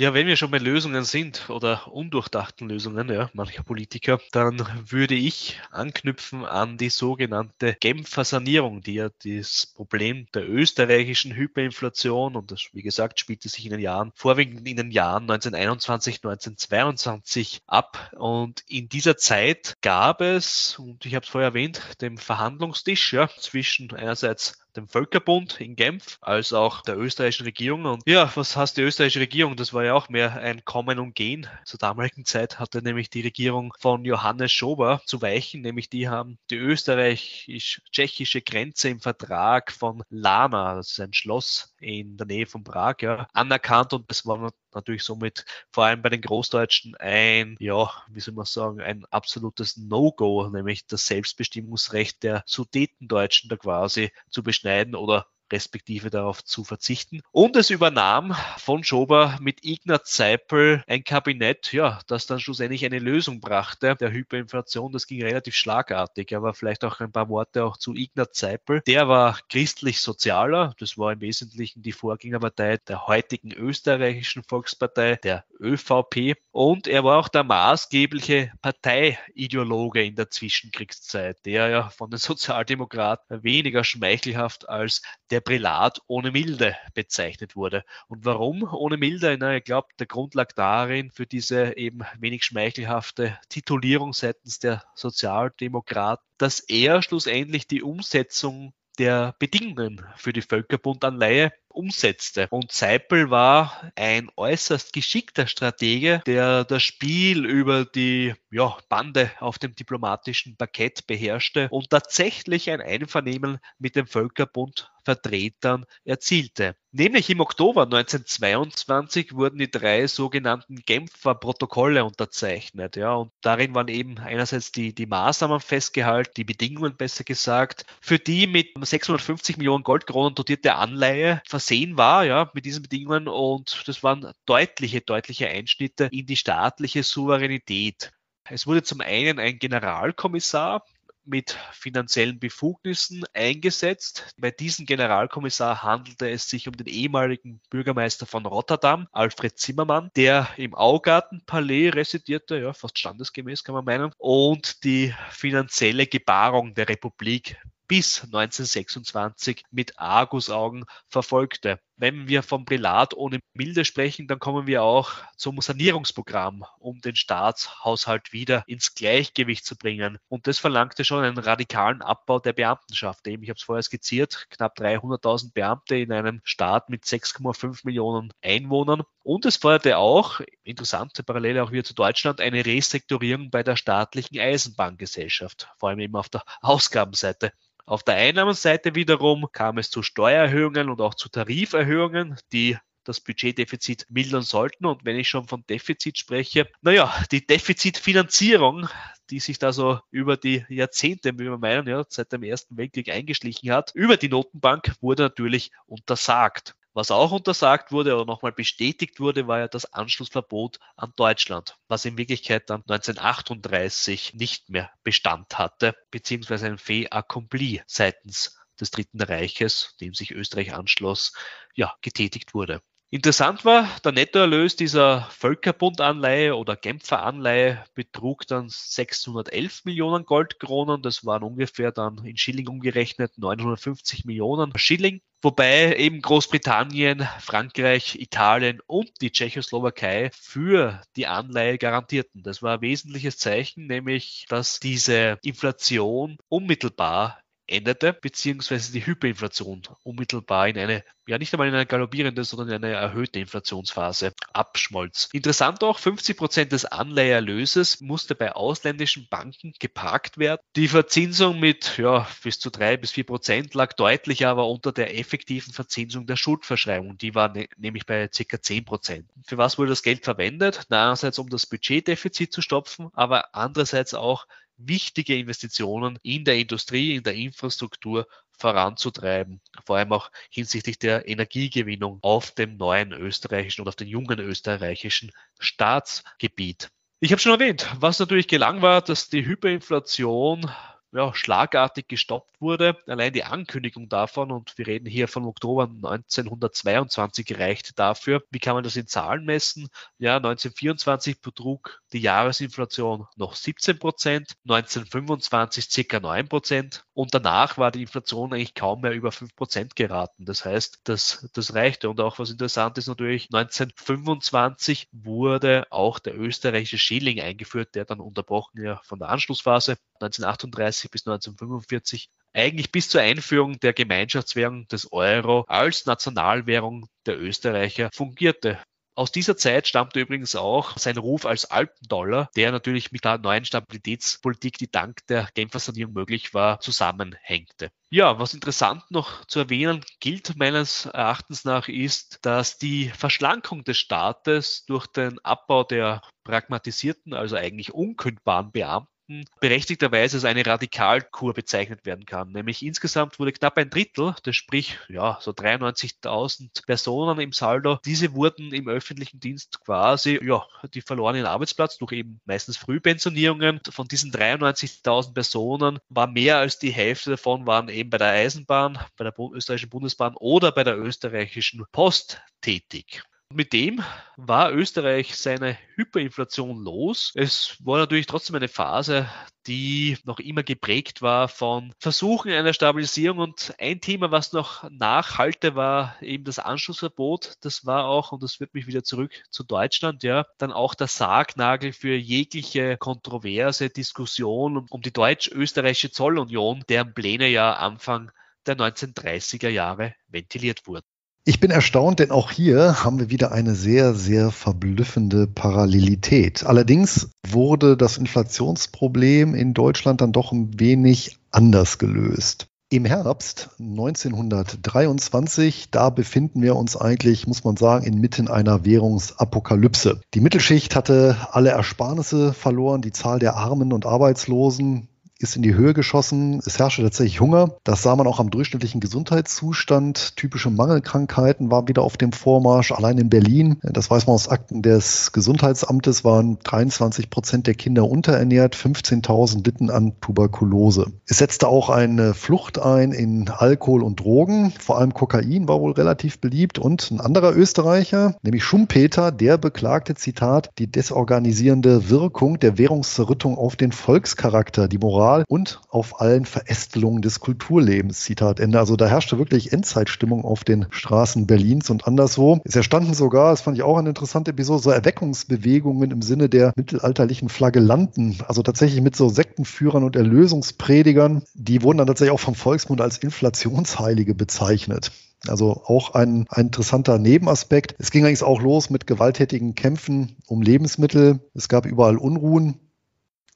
Ja, wenn wir schon bei Lösungen sind oder undurchdachten Lösungen, ja, mancher Politiker, dann würde ich anknüpfen an die sogenannte Genfer Sanierung, die ja das Problem der österreichischen Hyperinflation und das, wie gesagt, spielte sich in den Jahren, vorwiegend in den Jahren 1921, 1922 ab. Und in dieser Zeit gab es, und ich habe es vorher erwähnt, den Verhandlungstisch ja, zwischen einerseits dem Völkerbund in Genf als auch der österreichischen Regierung. Und ja, was heißt die österreichische Regierung? Das war ja auch mehr ein Kommen und Gehen. Zur damaligen Zeit hatte nämlich die Regierung von Johannes Schober zu weichen, nämlich die haben die österreichisch-tschechische Grenze im Vertrag von Lana, das ist ein Schloss in der Nähe von Prag, ja, anerkannt und das war natürlich somit vor allem bei den Großdeutschen ein, ja, wie soll man sagen, ein absolutes No-Go, nämlich das Selbstbestimmungsrecht der Sudetendeutschen da quasi zu beschneiden oder respektive darauf zu verzichten. Und es übernahm von Schober mit Ignaz Seipel ein Kabinett, ja, das dann schlussendlich eine Lösung brachte der Hyperinflation. Das ging relativ schlagartig, aber vielleicht auch ein paar Worte auch zu Ignaz Seipel. Der war christlich-sozialer, das war im Wesentlichen die Vorgängerpartei der heutigen österreichischen Volkspartei, der ÖVP. Und er war auch der maßgebliche Parteiideologe in der Zwischenkriegszeit, der ja von den Sozialdemokraten weniger schmeichelhaft als der Prälat ohne Milde bezeichnet wurde. Und warum ohne Milde? Na, ich glaube, der Grund lag darin, für diese eben wenig schmeichelhafte Titulierung seitens der Sozialdemokraten, dass er schlussendlich die Umsetzung der Bedingungen für die Völkerbundanleihe umsetzte. Und Seipel war ein äußerst geschickter Stratege, der das Spiel über die ja, Bande auf dem diplomatischen Parkett beherrschte und tatsächlich ein Einvernehmen mit dem Völkerbund Vertretern erzielte. Nämlich im Oktober 1922 wurden die drei sogenannten Genfer Protokolle unterzeichnet. Ja, und darin waren eben einerseits die, die Maßnahmen festgehalten, die Bedingungen besser gesagt, für die mit 650 Millionen Goldkronen dotierte Anleihe versehen war, ja, mit diesen Bedingungen. Und das waren deutliche, deutliche Einschnitte in die staatliche Souveränität. Es wurde zum einen ein Generalkommissar mit finanziellen Befugnissen eingesetzt. Bei diesem Generalkommissar handelte es sich um den ehemaligen Bürgermeister von Rotterdam, Alfred Zimmermann, der im Augartenpalais residierte, ja, fast standesgemäß kann man meinen, und die finanzielle Gebarung der Republik bis 1926 mit Argusaugen verfolgte. Wenn wir vom Prälat ohne Milde sprechen, dann kommen wir auch zum Sanierungsprogramm, um den Staatshaushalt wieder ins Gleichgewicht zu bringen. Und das verlangte schon einen radikalen Abbau der Beamtenschaft. Eben, ich habe es vorher skizziert, knapp 300.000 Beamte in einem Staat mit 6,5 Millionen Einwohnern. Und es forderte auch, interessante Parallele auch wieder zu Deutschland, eine Restrukturierung bei der staatlichen Eisenbahngesellschaft, vor allem eben auf der Ausgabenseite. Auf der Einnahmenseite wiederum kam es zu Steuererhöhungen und auch zu Tariferhöhungen, die das Budgetdefizit mildern sollten. Und wenn ich schon von Defizit spreche, naja, die Defizitfinanzierung, die sich da so über die Jahrzehnte, wie wir meinen, ja, seit dem Ersten Weltkrieg eingeschlichen hat, über die Notenbank wurde natürlich untersagt. Was auch untersagt wurde oder nochmal bestätigt wurde, war ja das Anschlussverbot an Deutschland, was in Wirklichkeit dann 1938 nicht mehr Bestand hatte, beziehungsweise ein Fait accompli seitens des Dritten Reiches, dem sich Österreich anschloss, ja, getätigt wurde. Interessant war, der Nettoerlös dieser Völkerbundanleihe oder Genfer Anleihe betrug dann 611 Millionen Goldkronen. Das waren ungefähr dann in Schilling umgerechnet 950 Millionen Schilling. Wobei eben Großbritannien, Frankreich, Italien und die Tschechoslowakei für die Anleihe garantierten. Das war ein wesentliches Zeichen, nämlich dass diese Inflation unmittelbar endete, beziehungsweise die Hyperinflation unmittelbar in eine, ja nicht einmal in eine galoppierende, sondern in eine erhöhte Inflationsphase abschmolz. Interessant auch, 50 Prozent des Anleiherlöses musste bei ausländischen Banken geparkt werden. Die Verzinsung mit ja, bis zu drei bis vier Prozent lag deutlich aber unter der effektiven Verzinsung der Schuldverschreibung. Die war ne nämlich bei circa 10 Prozent. Für was wurde das Geld verwendet? Na, einerseits um das Budgetdefizit zu stopfen, aber andererseits auch wichtige Investitionen in der Industrie, in der Infrastruktur voranzutreiben, vor allem auch hinsichtlich der Energiegewinnung auf dem neuen österreichischen und auf dem jungen österreichischen Staatsgebiet. Ich habe schon erwähnt, was natürlich gelang war, dass die Hyperinflation ja, schlagartig gestoppt wurde. Allein die Ankündigung davon, und wir reden hier von Oktober 1922, reicht dafür. Wie kann man das in Zahlen messen? Ja, 1924 betrug die Jahresinflation noch 17 Prozent, 1925 circa 9 Prozent und danach war die Inflation eigentlich kaum mehr über 5 Prozent geraten. Das heißt, das, das reichte. Und auch was interessant ist natürlich, 1925 wurde auch der österreichische Schilling eingeführt, der dann unterbrochen ja von der Anschlussphase 1938 bis 1945 eigentlich bis zur Einführung der Gemeinschaftswährung des Euro als Nationalwährung der Österreicher fungierte. Aus dieser Zeit stammte übrigens auch sein Ruf als Alpendollar, der natürlich mit der neuen Stabilitätspolitik, die dank der Genfer Sanierung möglich war, zusammenhängte. Ja, was interessant noch zu erwähnen gilt meines Erachtens nach ist, dass die Verschlankung des Staates durch den Abbau der pragmatisierten, also eigentlich unkündbaren Beamten Seiten berechtigterweise als eine Radikalkur bezeichnet werden kann. Nämlich insgesamt wurde knapp ein Drittel, das sprich ja so 93.000 Personen im Saldo, diese wurden im öffentlichen Dienst quasi, ja, die verloren Arbeitsplatz durch eben meistens Frühpensionierungen. Von diesen 93.000 Personen war mehr als die Hälfte davon waren eben bei der Eisenbahn, bei der österreichischen Bundesbahn oder bei der österreichischen Post tätig. Mit dem war Österreich seine Hyperinflation los. Es war natürlich trotzdem eine Phase, die noch immer geprägt war von Versuchen einer Stabilisierung. Und ein Thema, was noch nachhalte, war eben das Anschlussverbot. Das war auch, und das führt mich wieder zurück zu Deutschland, ja, dann auch der Sargnagel für jegliche kontroverse Diskussion um die deutsch-österreichische Zollunion, deren Pläne ja Anfang der 1930er Jahre ventiliert wurden. Ich bin erstaunt, denn auch hier haben wir wieder eine sehr, sehr verblüffende Parallelität. Allerdings wurde das Inflationsproblem in Deutschland dann doch ein wenig anders gelöst. Im Herbst 1923, da befinden wir uns eigentlich, muss man sagen, inmitten einer Währungsapokalypse. Die Mittelschicht hatte alle Ersparnisse verloren, die Zahl der Armen und Arbeitslosen ist in die Höhe geschossen. Es herrschte tatsächlich Hunger. Das sah man auch am durchschnittlichen Gesundheitszustand. Typische Mangelkrankheiten waren wieder auf dem Vormarsch. Allein in Berlin, das weiß man aus Akten des Gesundheitsamtes, waren 23 Prozent der Kinder unterernährt, 15.000 litten an Tuberkulose. Es setzte auch eine Flucht ein in Alkohol und Drogen. Vor allem Kokain war wohl relativ beliebt. Und ein anderer Österreicher, nämlich Schumpeter, der beklagte, Zitat, die desorganisierende Wirkung der Währungszerrüttung auf den Volkscharakter, die Moral Moral und auf allen Verästelungen des Kulturlebens. Zitat Ende. Also da herrschte wirklich Endzeitstimmung auf den Straßen Berlins und anderswo. Es erstanden sogar, das fand ich auch eine interessante Episode, so Erweckungsbewegungen im Sinne der mittelalterlichen Flagellanten. Also tatsächlich mit so Sektenführern und Erlösungspredigern. Die wurden dann tatsächlich auch vom Volksmund als Inflationsheilige bezeichnet. Also auch ein, ein, interessanter Nebenaspekt. Es ging eigentlich auch los mit gewalttätigen Kämpfen um Lebensmittel. Es gab überall Unruhen.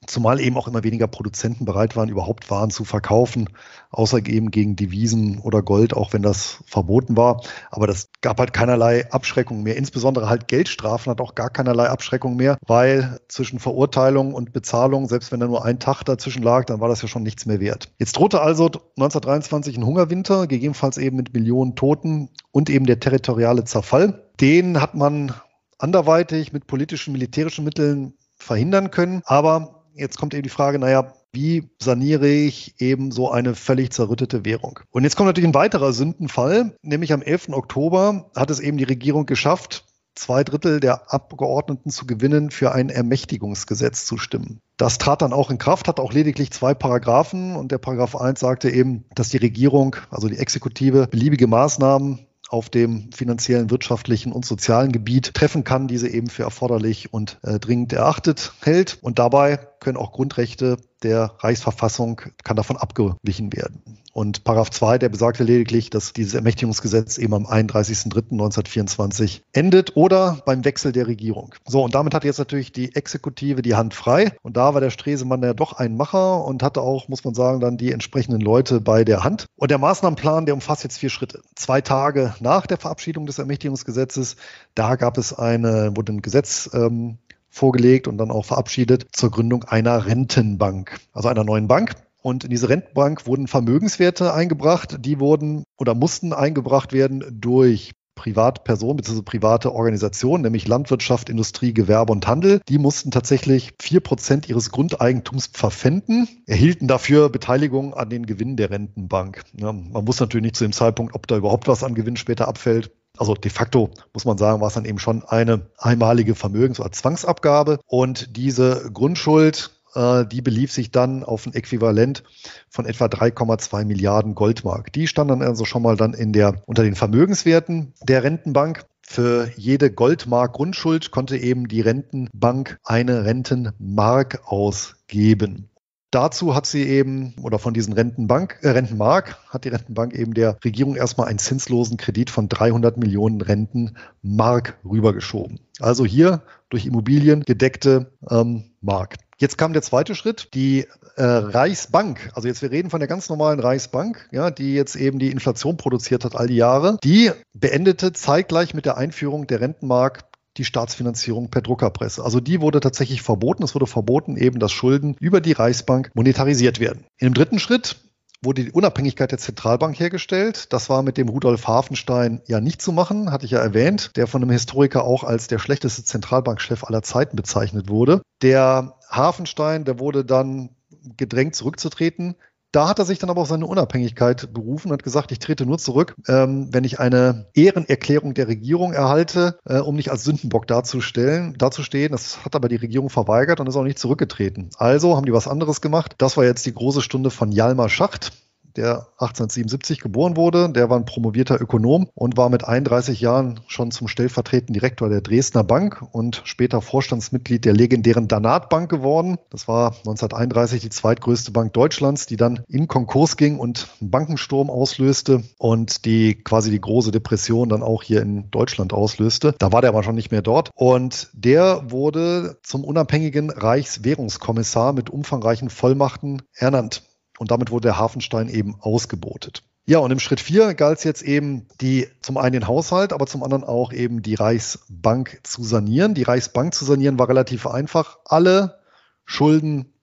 Zumal eben auch immer weniger Produzenten bereit waren, überhaupt Waren zu verkaufen, außer eben gegen Devisen oder Gold, auch wenn das verboten war. Aber das gab halt keinerlei Abschreckung mehr. Insbesondere halt Geldstrafen hat auch gar keinerlei Abschreckung mehr, weil zwischen Verurteilung und Bezahlung, selbst wenn da nur ein Tag dazwischen lag, dann war das ja schon nichts mehr wert. Jetzt drohte also 1923 ein Hungerwinter, gegebenenfalls eben mit Millionen Toten und eben der territoriale Zerfall. Den hat man anderweitig mit politischen, militärischen Mitteln verhindern können. Aber Jetzt kommt eben die Frage, naja, wie saniere ich eben so eine völlig zerrüttete Währung? Und jetzt kommt natürlich ein weiterer Sündenfall, nämlich am 11. Oktober hat es eben die Regierung geschafft, zwei Drittel der Abgeordneten zu gewinnen, für ein Ermächtigungsgesetz zu stimmen. Das trat dann auch in Kraft, hat auch lediglich zwei Paragraphen und der Paragraph 1 sagte eben, dass die Regierung, also die Exekutive, beliebige Maßnahmen auf dem finanziellen, wirtschaftlichen und sozialen Gebiet treffen kann, diese eben für erforderlich und äh, dringend erachtet hält. Und dabei können auch Grundrechte der Reichsverfassung, kann davon abgewichen werden. Und Paragraph 2, der besagte lediglich, dass dieses Ermächtigungsgesetz eben am 31.03.1924 endet oder beim Wechsel der Regierung. So, und damit hat jetzt natürlich die Exekutive die Hand frei. Und da war der Stresemann ja doch ein Macher und hatte auch, muss man sagen, dann die entsprechenden Leute bei der Hand. Und der Maßnahmenplan, der umfasst jetzt vier Schritte. Zwei Tage nach der Verabschiedung des Ermächtigungsgesetzes, da gab es eine, wurde ein Gesetz ähm, vorgelegt und dann auch verabschiedet zur Gründung einer Rentenbank, also einer neuen Bank. Und in diese Rentenbank wurden Vermögenswerte eingebracht. Die wurden oder mussten eingebracht werden durch Privatpersonen bzw. private Organisationen, nämlich Landwirtschaft, Industrie, Gewerbe und Handel. Die mussten tatsächlich vier Prozent ihres Grundeigentums verpfänden, erhielten dafür Beteiligung an den Gewinnen der Rentenbank. Ja, man wusste natürlich nicht zu dem Zeitpunkt, ob da überhaupt was an Gewinn später abfällt. Also de facto muss man sagen, war es dann eben schon eine einmalige Vermögens- oder Zwangsabgabe. Und diese Grundschuld äh, die belief sich dann auf ein Äquivalent von etwa 3,2 Milliarden Goldmark. Die stand dann also schon mal dann in der, unter den Vermögenswerten der Rentenbank. Für jede Goldmark Grundschuld konnte eben die Rentenbank eine Rentenmark ausgeben. Dazu hat sie eben, oder von diesen Rentenbank, äh, Rentenmark, hat die Rentenbank eben der Regierung erstmal einen zinslosen Kredit von 300 Millionen Rentenmark rübergeschoben. Also hier durch Immobilien gedeckte ähm, Mark. Jetzt kam der zweite Schritt, die äh, Reichsbank. Also jetzt wir reden von der ganz normalen Reichsbank, ja, die jetzt eben die Inflation produziert hat all die Jahre. Die beendete zeitgleich mit der Einführung der Rentenmark die Staatsfinanzierung per Druckerpresse. Also die wurde tatsächlich verboten. Es wurde verboten, eben, dass Schulden über die Reichsbank monetarisiert werden. Dem dritten Schritt wurde die Unabhängigkeit der Zentralbank hergestellt. Das war mit dem Rudolf Hafenstein ja nicht zu machen, hatte ich ja erwähnt, der von einem Historiker auch als der schlechteste Zentralbankchef aller Zeiten bezeichnet wurde. Der Hafenstein, der wurde dann gedrängt zurückzutreten. Da hat er sich dann aber auf seine Unabhängigkeit berufen und hat gesagt, ich trete nur zurück, ähm, wenn ich eine Ehrenerklärung der Regierung erhalte, äh, um nicht als Sündenbock darzustellen, dazustehen. Das hat aber die Regierung verweigert und ist auch nicht zurückgetreten. Also haben die was anderes gemacht. Das war jetzt die große Stunde von Jalmar Schacht der 1877 geboren wurde. Der war ein promovierter Ökonom und war mit 31 Jahren schon zum stellvertretenden Direktor der Dresdner Bank und später Vorstandsmitglied der legendären Danat Bank geworden. Das war 1931 die zweitgrößte Bank Deutschlands, die dann in Konkurs ging und einen Bankensturm auslöste und die quasi die große Depression dann auch hier in Deutschland auslöste. Da war der aber schon nicht mehr dort. Und der wurde zum unabhängigen Reichswährungskommissar mit umfangreichen Vollmachten ernannt. Und damit wurde der Hafenstein eben ausgebotet. Ja, und im Schritt 4 galt es jetzt eben, die zum einen den Haushalt, aber zum anderen auch eben die Reichsbank zu sanieren. Die Reichsbank zu sanieren war relativ einfach. Alle Schulden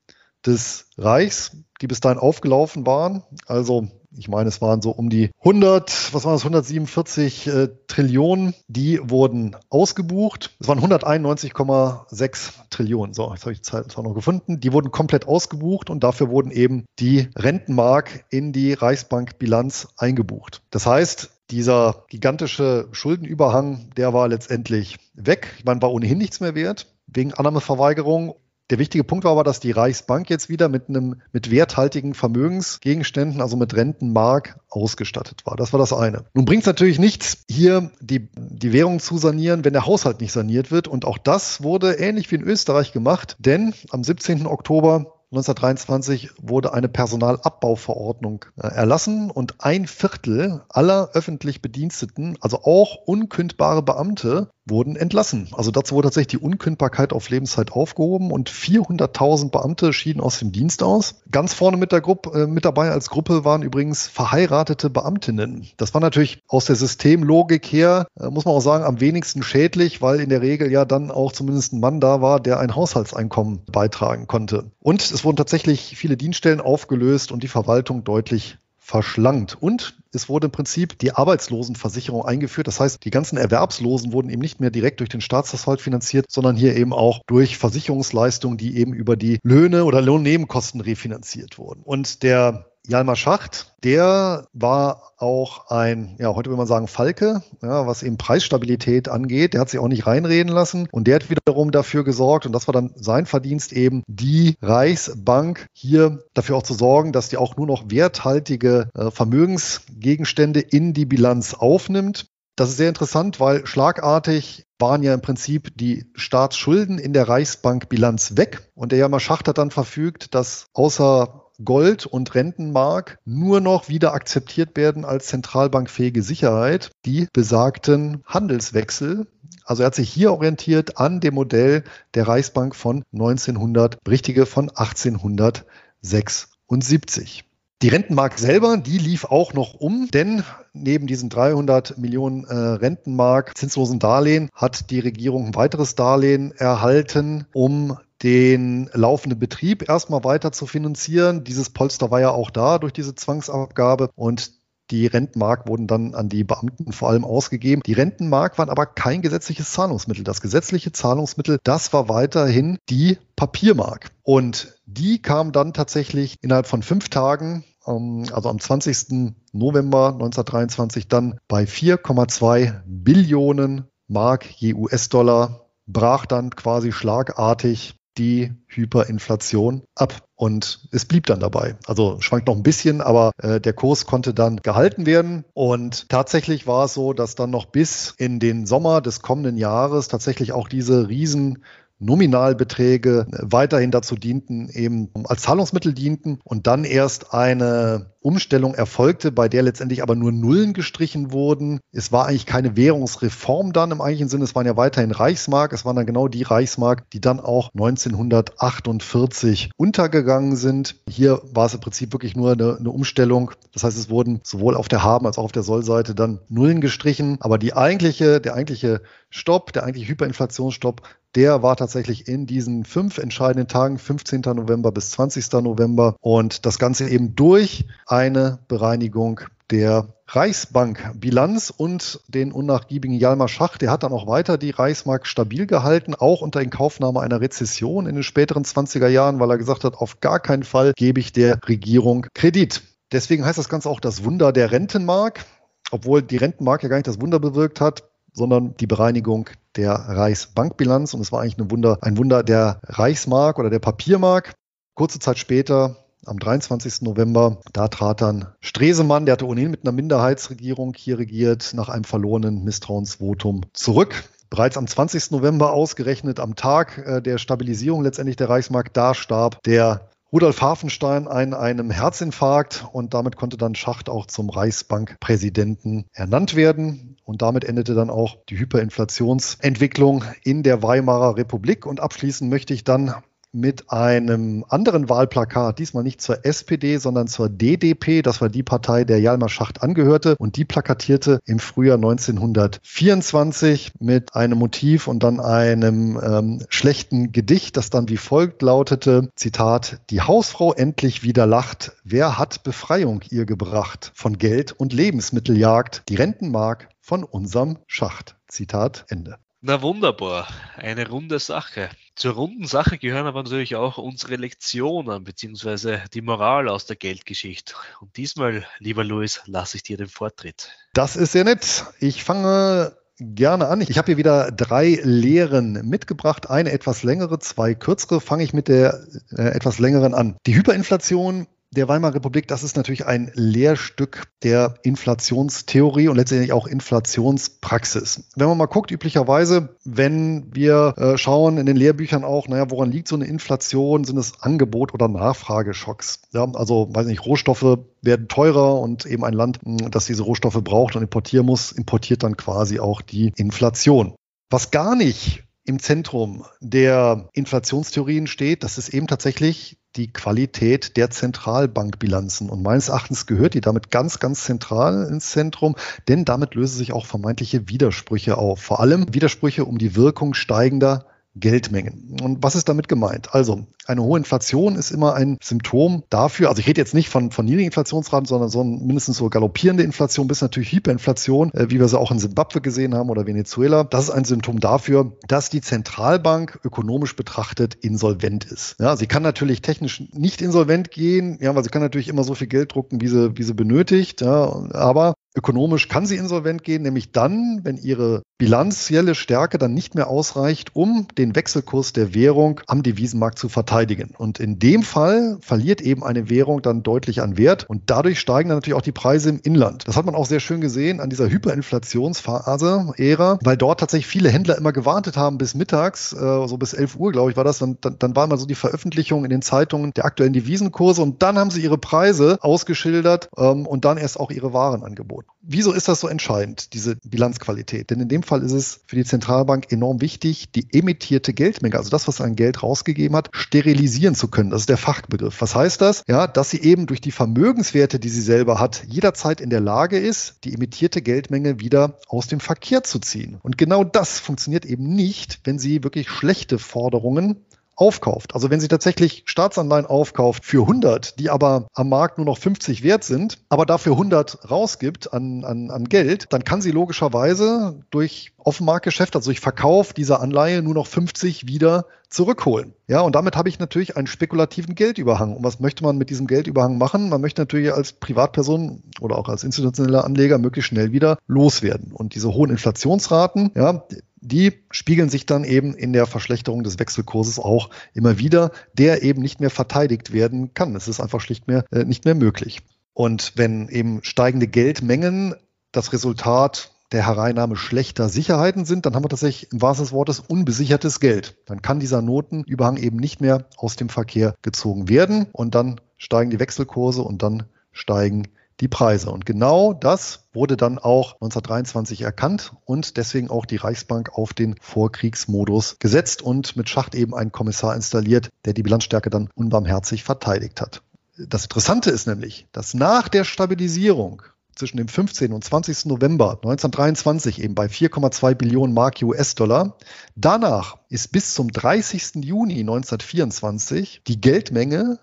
des Reichs, die bis dahin aufgelaufen waren, also ich meine, es waren so um die 100, was waren das, 147 äh, Trillionen, die wurden ausgebucht. Es waren 191,6 Trillionen. So, jetzt habe ich die Zahl noch gefunden. Die wurden komplett ausgebucht und dafür wurden eben die Rentenmark in die Reichsbankbilanz eingebucht. Das heißt, dieser gigantische Schuldenüberhang, der war letztendlich weg. Meine, war ohnehin nichts mehr wert wegen Annahmeverweigerung der wichtige Punkt war aber, dass die Reichsbank jetzt wieder mit einem mit werthaltigen Vermögensgegenständen, also mit Rentenmark, ausgestattet war. Das war das eine. Nun bringt es natürlich nichts, hier die, die Währung zu sanieren, wenn der Haushalt nicht saniert wird. Und auch das wurde ähnlich wie in Österreich gemacht, denn am 17. Oktober 1923 wurde eine Personalabbauverordnung äh, erlassen und ein Viertel aller öffentlich Bediensteten, also auch unkündbare Beamte, wurden entlassen. Also dazu wurde tatsächlich die Unkündbarkeit auf Lebenszeit aufgehoben und 400.000 Beamte schieden aus dem Dienst aus. Ganz vorne mit der Gruppe, äh, mit dabei als Gruppe waren übrigens verheiratete Beamtinnen. Das war natürlich aus der Systemlogik her, äh, muss man auch sagen, am wenigsten schädlich, weil in der Regel ja dann auch zumindest ein Mann da war, der ein Haushaltseinkommen beitragen konnte. Und es wurden tatsächlich viele Dienststellen aufgelöst und die Verwaltung deutlich verschlankt. Und es wurde im Prinzip die Arbeitslosenversicherung eingeführt. Das heißt, die ganzen Erwerbslosen wurden eben nicht mehr direkt durch den Staatshaushalt finanziert, sondern hier eben auch durch Versicherungsleistungen, die eben über die Löhne oder Lohnnebenkosten refinanziert wurden. Und der Jalmar Schacht, der war auch ein, ja, heute würde man sagen Falke, ja, was eben Preisstabilität angeht. Der hat sich auch nicht reinreden lassen und der hat wiederum dafür gesorgt, und das war dann sein Verdienst eben, die Reichsbank hier dafür auch zu sorgen, dass die auch nur noch werthaltige äh, Vermögensgegenstände in die Bilanz aufnimmt. Das ist sehr interessant, weil schlagartig waren ja im Prinzip die Staatsschulden in der Reichsbankbilanz weg. Und der Jammer Schacht hat dann verfügt, dass außer Gold und Rentenmark nur noch wieder akzeptiert werden als zentralbankfähige Sicherheit, die besagten Handelswechsel. Also er hat sich hier orientiert an dem Modell der Reichsbank von 1900, richtige von 1876. Die Rentenmark selber, die lief auch noch um, denn neben diesen 300 Millionen äh, Rentenmark zinslosen Darlehen hat die Regierung ein weiteres Darlehen erhalten, um den laufenden Betrieb erstmal weiter zu finanzieren. Dieses Polster war ja auch da durch diese Zwangsabgabe und die Rentenmark wurden dann an die Beamten vor allem ausgegeben. Die Rentenmark waren aber kein gesetzliches Zahlungsmittel. Das gesetzliche Zahlungsmittel, das war weiterhin die Papiermark. Und die kam dann tatsächlich innerhalb von fünf Tagen ähm, also am 20. November 1923 dann bei 4,2 Billionen Mark je US-Dollar brach dann quasi schlagartig die Hyperinflation ab. Und es blieb dann dabei. Also schwankt noch ein bisschen, aber äh, der Kurs konnte dann gehalten werden. Und tatsächlich war es so, dass dann noch bis in den Sommer des kommenden Jahres tatsächlich auch diese riesen Nominalbeträge weiterhin dazu dienten, eben als Zahlungsmittel dienten und dann erst eine Umstellung erfolgte, bei der letztendlich aber nur Nullen gestrichen wurden. Es war eigentlich keine Währungsreform dann im eigentlichen Sinne, es waren ja weiterhin Reichsmark, es waren dann genau die Reichsmark, die dann auch 1948 untergegangen sind. Hier war es im Prinzip wirklich nur eine, eine Umstellung. Das heißt, es wurden sowohl auf der Haben- als auch auf der Sollseite dann Nullen gestrichen, aber die eigentliche, der eigentliche Stopp, der eigentliche Hyperinflationsstopp, der war tatsächlich in diesen fünf entscheidenden Tagen, 15. November bis 20. November und das Ganze eben durch eine Bereinigung der Reichsbankbilanz und den unnachgiebigen Jalmar Schach, der hat dann auch weiter die Reichsmark stabil gehalten, auch unter Inkaufnahme einer Rezession in den späteren 20er Jahren, weil er gesagt hat, auf gar keinen Fall gebe ich der Regierung Kredit. Deswegen heißt das Ganze auch das Wunder der Rentenmark, obwohl die Rentenmark ja gar nicht das Wunder bewirkt hat, sondern die Bereinigung der Reichsbankbilanz. Und es war eigentlich ein Wunder, ein Wunder der Reichsmark oder der Papiermark. Kurze Zeit später am 23. November. Da trat dann Stresemann, der hatte ohnehin mit einer Minderheitsregierung hier regiert, nach einem verlorenen Misstrauensvotum zurück. Bereits am 20. November ausgerechnet am Tag äh, der Stabilisierung letztendlich der Reichsmark, da starb der Rudolf Hafenstein an einem Herzinfarkt und damit konnte dann Schacht auch zum Reichsbankpräsidenten ernannt werden. Und damit endete dann auch die Hyperinflationsentwicklung in der Weimarer Republik. Und abschließend möchte ich dann mit einem anderen Wahlplakat, diesmal nicht zur SPD, sondern zur DDP. Das war die Partei, der Jalmar Schacht angehörte. Und die plakatierte im Frühjahr 1924 mit einem Motiv und dann einem ähm, schlechten Gedicht, das dann wie folgt lautete, Zitat, die Hausfrau endlich wieder lacht. Wer hat Befreiung ihr gebracht? Von Geld und Lebensmitteljagd, die Rentenmark von unserem Schacht. Zitat Ende. Na wunderbar, eine runde Sache. Zur runden Sache gehören aber natürlich auch unsere Lektionen bzw. die Moral aus der Geldgeschichte. Und diesmal, lieber Luis, lasse ich dir den Vortritt. Das ist sehr nett. Ich fange gerne an. Ich habe hier wieder drei Lehren mitgebracht. Eine etwas längere, zwei kürzere. Fange ich mit der äh, etwas längeren an. Die Hyperinflation der Weimarer Republik, das ist natürlich ein Lehrstück der Inflationstheorie und letztendlich auch Inflationspraxis. Wenn man mal guckt, üblicherweise, wenn wir äh, schauen in den Lehrbüchern auch, naja, woran liegt so eine Inflation? Sind es Angebot- oder Nachfrageschocks? Ja, also, weiß nicht, Rohstoffe werden teurer und eben ein Land, hm, das diese Rohstoffe braucht und importieren muss, importiert dann quasi auch die Inflation. Was gar nicht im Zentrum der Inflationstheorien steht, das ist eben tatsächlich die Qualität der Zentralbankbilanzen. Und meines Erachtens gehört die damit ganz, ganz zentral ins Zentrum, denn damit lösen sich auch vermeintliche Widersprüche auf. Vor allem Widersprüche um die Wirkung steigender Geldmengen. Und was ist damit gemeint? Also eine hohe Inflation ist immer ein Symptom dafür, also ich rede jetzt nicht von, von niedrigen Inflationsraten, sondern so mindestens so galoppierende Inflation bis natürlich Hyperinflation, äh, wie wir sie auch in Simbabwe gesehen haben oder Venezuela. Das ist ein Symptom dafür, dass die Zentralbank ökonomisch betrachtet insolvent ist. Ja, sie kann natürlich technisch nicht insolvent gehen, ja, weil sie kann natürlich immer so viel Geld drucken, wie sie, wie sie benötigt, ja, aber Ökonomisch kann sie insolvent gehen, nämlich dann, wenn ihre bilanzielle Stärke dann nicht mehr ausreicht, um den Wechselkurs der Währung am Devisenmarkt zu verteidigen. Und in dem Fall verliert eben eine Währung dann deutlich an Wert und dadurch steigen dann natürlich auch die Preise im Inland. Das hat man auch sehr schön gesehen an dieser Hyperinflationsphase, Ära, weil dort tatsächlich viele Händler immer gewartet haben bis mittags, äh, so bis 11 Uhr, glaube ich, war das. Dann, dann, dann war mal so die Veröffentlichung in den Zeitungen der aktuellen Devisenkurse und dann haben sie ihre Preise ausgeschildert ähm, und dann erst auch ihre Waren angeboten. Wieso ist das so entscheidend, diese Bilanzqualität? Denn in dem Fall ist es für die Zentralbank enorm wichtig, die emittierte Geldmenge, also das, was ein Geld rausgegeben hat, sterilisieren zu können. Das ist der Fachbegriff. Was heißt das? Ja, dass sie eben durch die Vermögenswerte, die sie selber hat, jederzeit in der Lage ist, die emittierte Geldmenge wieder aus dem Verkehr zu ziehen. Und genau das funktioniert eben nicht, wenn sie wirklich schlechte Forderungen aufkauft. Also wenn sie tatsächlich Staatsanleihen aufkauft für 100, die aber am Markt nur noch 50 wert sind, aber dafür 100 rausgibt an, an, an Geld, dann kann sie logischerweise durch Offenmarktgeschäft, also durch Verkauf dieser Anleihe nur noch 50 wieder zurückholen. Ja, und damit habe ich natürlich einen spekulativen Geldüberhang. Und was möchte man mit diesem Geldüberhang machen? Man möchte natürlich als Privatperson oder auch als institutioneller Anleger möglichst schnell wieder loswerden. Und diese hohen Inflationsraten, ja, die spiegeln sich dann eben in der Verschlechterung des Wechselkurses auch immer wieder, der eben nicht mehr verteidigt werden kann. Es ist einfach schlicht mehr, äh, nicht mehr möglich. Und wenn eben steigende Geldmengen das Resultat der Hereinnahme schlechter Sicherheiten sind, dann haben wir tatsächlich im wahrsten des Wortes unbesichertes Geld. Dann kann dieser Notenüberhang eben nicht mehr aus dem Verkehr gezogen werden und dann steigen die Wechselkurse und dann steigen die Preise. Und genau das wurde dann auch 1923 erkannt und deswegen auch die Reichsbank auf den Vorkriegsmodus gesetzt und mit Schacht eben einen Kommissar installiert, der die Bilanzstärke dann unbarmherzig verteidigt hat. Das Interessante ist nämlich, dass nach der Stabilisierung zwischen dem 15. und 20. November 1923 eben bei 4,2 Billionen Mark US-Dollar. Danach ist bis zum 30. Juni 1924 die Geldmenge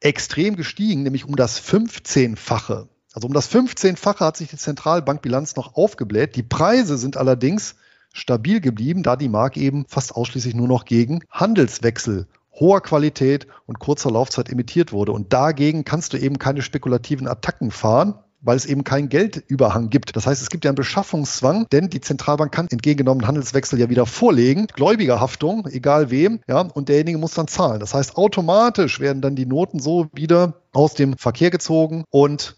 extrem gestiegen, nämlich um das 15-fache. Also um das 15-fache hat sich die Zentralbankbilanz noch aufgebläht. Die Preise sind allerdings stabil geblieben, da die Mark eben fast ausschließlich nur noch gegen Handelswechsel hoher Qualität und kurzer Laufzeit emittiert wurde. Und dagegen kannst du eben keine spekulativen Attacken fahren, weil es eben keinen Geldüberhang gibt. Das heißt, es gibt ja einen Beschaffungszwang, denn die Zentralbank kann entgegengenommenen Handelswechsel ja wieder vorlegen. Gläubigerhaftung, egal wem, ja, und derjenige muss dann zahlen. Das heißt, automatisch werden dann die Noten so wieder aus dem Verkehr gezogen und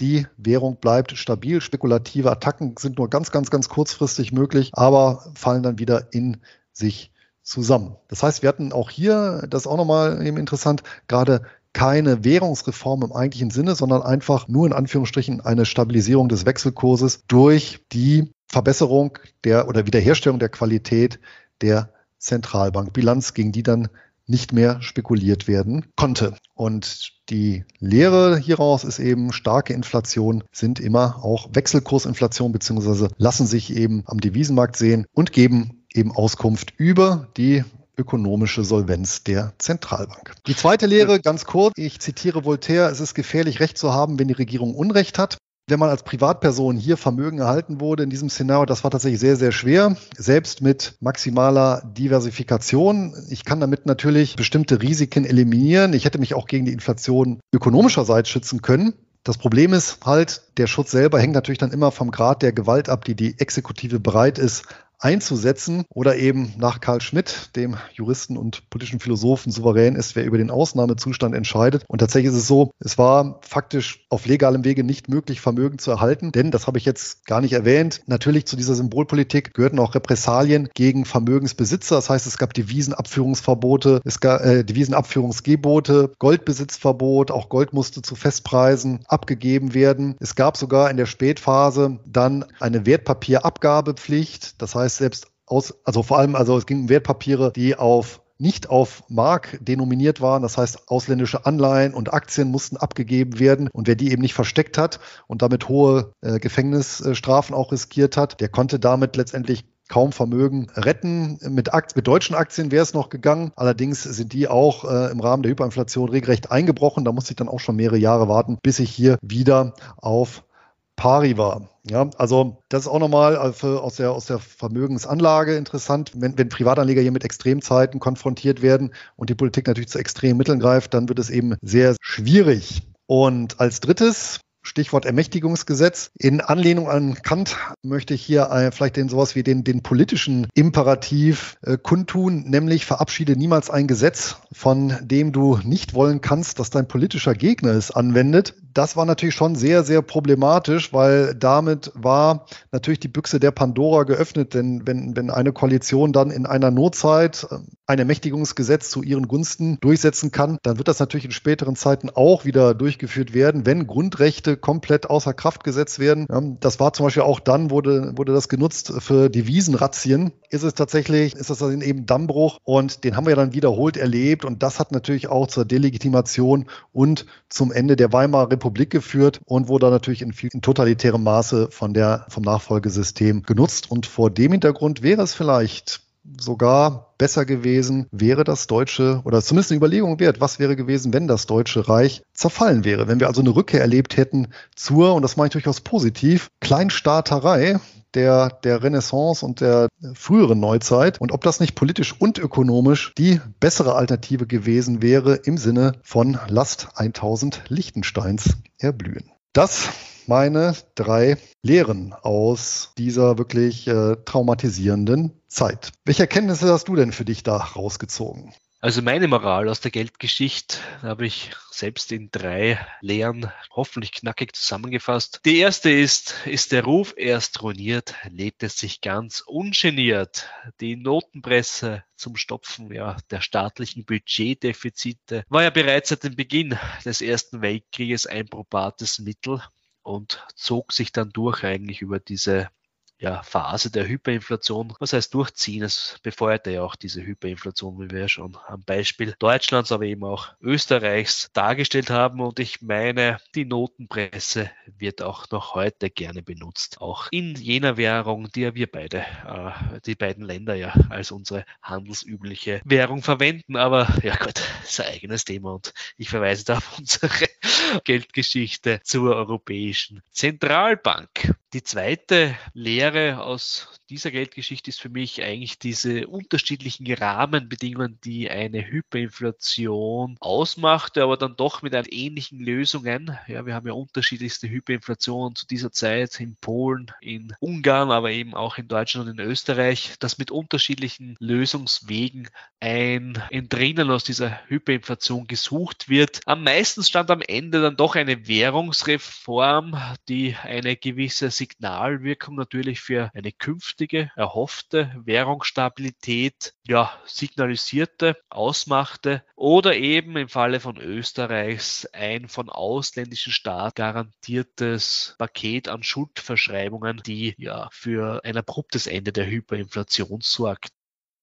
die Währung bleibt stabil. Spekulative Attacken sind nur ganz, ganz, ganz kurzfristig möglich, aber fallen dann wieder in sich zusammen. Das heißt, wir hatten auch hier, das ist auch nochmal eben interessant, gerade keine Währungsreform im eigentlichen Sinne, sondern einfach nur in Anführungsstrichen eine Stabilisierung des Wechselkurses durch die Verbesserung der oder Wiederherstellung der Qualität der Zentralbankbilanz, gegen die dann nicht mehr spekuliert werden konnte. Und die Lehre hieraus ist eben, starke Inflation sind immer auch Wechselkursinflation beziehungsweise lassen sich eben am Devisenmarkt sehen und geben eben Auskunft über die ökonomische Solvenz der Zentralbank. Die zweite Lehre, ganz kurz, ich zitiere Voltaire, es ist gefährlich, Recht zu haben, wenn die Regierung Unrecht hat. Wenn man als Privatperson hier Vermögen erhalten wurde in diesem Szenario, das war tatsächlich sehr, sehr schwer, selbst mit maximaler Diversifikation. Ich kann damit natürlich bestimmte Risiken eliminieren. Ich hätte mich auch gegen die Inflation ökonomischerseits schützen können. Das Problem ist halt, der Schutz selber hängt natürlich dann immer vom Grad der Gewalt ab, die die Exekutive bereit ist einzusetzen oder eben nach Karl Schmidt, dem Juristen und politischen Philosophen, souverän ist, wer über den Ausnahmezustand entscheidet. Und tatsächlich ist es so, es war faktisch auf legalem Wege nicht möglich, Vermögen zu erhalten, denn, das habe ich jetzt gar nicht erwähnt, natürlich zu dieser Symbolpolitik gehörten auch Repressalien gegen Vermögensbesitzer. Das heißt, es gab Devisenabführungsverbote, es gab äh, Devisenabführungsgebote, Goldbesitzverbot, auch Gold musste zu Festpreisen abgegeben werden. Es gab sogar in der Spätphase dann eine Wertpapierabgabepflicht. Das heißt, heißt selbst aus, also vor allem, also es ging um Wertpapiere, die auf nicht auf Mark denominiert waren. Das heißt, ausländische Anleihen und Aktien mussten abgegeben werden. Und wer die eben nicht versteckt hat und damit hohe äh, Gefängnisstrafen auch riskiert hat, der konnte damit letztendlich kaum Vermögen retten. Mit, Aktien, mit deutschen Aktien wäre es noch gegangen. Allerdings sind die auch äh, im Rahmen der Hyperinflation regelrecht eingebrochen. Da musste ich dann auch schon mehrere Jahre warten, bis ich hier wieder auf pari war. Ja, also das ist auch nochmal äh, aus der, aus der Vermögensanlage interessant. Wenn, wenn Privatanleger hier mit Extremzeiten konfrontiert werden und die Politik natürlich zu extremen Mitteln greift, dann wird es eben sehr schwierig. Und als drittes Stichwort Ermächtigungsgesetz. In Anlehnung an Kant möchte ich hier äh, vielleicht den sowas wie den, den politischen Imperativ äh, kundtun, nämlich verabschiede niemals ein Gesetz, von dem du nicht wollen kannst, dass dein politischer Gegner es anwendet. Das war natürlich schon sehr, sehr problematisch, weil damit war natürlich die Büchse der Pandora geöffnet, denn wenn, wenn eine Koalition dann in einer Notzeit äh, ein Ermächtigungsgesetz zu ihren Gunsten durchsetzen kann, dann wird das natürlich in späteren Zeiten auch wieder durchgeführt werden, wenn Grundrechte komplett außer Kraft gesetzt werden. Das war zum Beispiel auch dann, wurde, wurde das genutzt für Devisenrazzien. Ist es tatsächlich, ist das dann eben Dammbruch und den haben wir dann wiederholt erlebt und das hat natürlich auch zur Delegitimation und zum Ende der Weimarer Republik geführt und wurde natürlich in, viel, in totalitärem Maße von der, vom Nachfolgesystem genutzt und vor dem Hintergrund wäre es vielleicht sogar besser gewesen, wäre das Deutsche, oder zumindest eine Überlegung wert, was wäre gewesen, wenn das Deutsche Reich zerfallen wäre, wenn wir also eine Rückkehr erlebt hätten zur, und das meine ich durchaus positiv, Kleinstaaterei, der, der Renaissance und der früheren Neuzeit und ob das nicht politisch und ökonomisch die bessere Alternative gewesen wäre im Sinne von Last 1000 Lichtensteins erblühen. Das meine drei Lehren aus dieser wirklich äh, traumatisierenden Zeit. Welche Erkenntnisse hast du denn für dich da rausgezogen? Also meine Moral aus der Geldgeschichte habe ich selbst in drei Lehren hoffentlich knackig zusammengefasst. Die erste ist, ist der Ruf erst ruiniert, lebt es sich ganz ungeniert. Die Notenpresse zum Stopfen ja, der staatlichen Budgetdefizite war ja bereits seit dem Beginn des Ersten Weltkrieges ein probates Mittel und zog sich dann durch eigentlich über diese ja, Phase der Hyperinflation. Was heißt durchziehen? Es befeuerte ja auch diese Hyperinflation, wie wir ja schon am Beispiel Deutschlands, aber eben auch Österreichs dargestellt haben. Und ich meine, die Notenpresse wird auch noch heute gerne benutzt. Auch in jener Währung, die wir beide, äh, die beiden Länder ja als unsere handelsübliche Währung verwenden. Aber ja Gott, das ist ein eigenes Thema und ich verweise da auf unsere Geldgeschichte zur Europäischen Zentralbank. Die zweite Lehre aus dieser Geldgeschichte ist für mich eigentlich diese unterschiedlichen Rahmenbedingungen, die eine Hyperinflation ausmacht, aber dann doch mit ähnlichen Lösungen. Ja, wir haben ja unterschiedlichste Hyperinflationen zu dieser Zeit in Polen, in Ungarn, aber eben auch in Deutschland und in Österreich, dass mit unterschiedlichen Lösungswegen ein Entrinnen aus dieser Hyperinflation gesucht wird. Am meisten stand am Ende dann doch eine Währungsreform, die eine gewisse Signalwirkung natürlich für eine künftige erhoffte Währungsstabilität ja, signalisierte, ausmachte oder eben im Falle von Österreichs ein von ausländischen Staat garantiertes Paket an Schuldverschreibungen, die ja für ein abruptes Ende der Hyperinflation sorgt.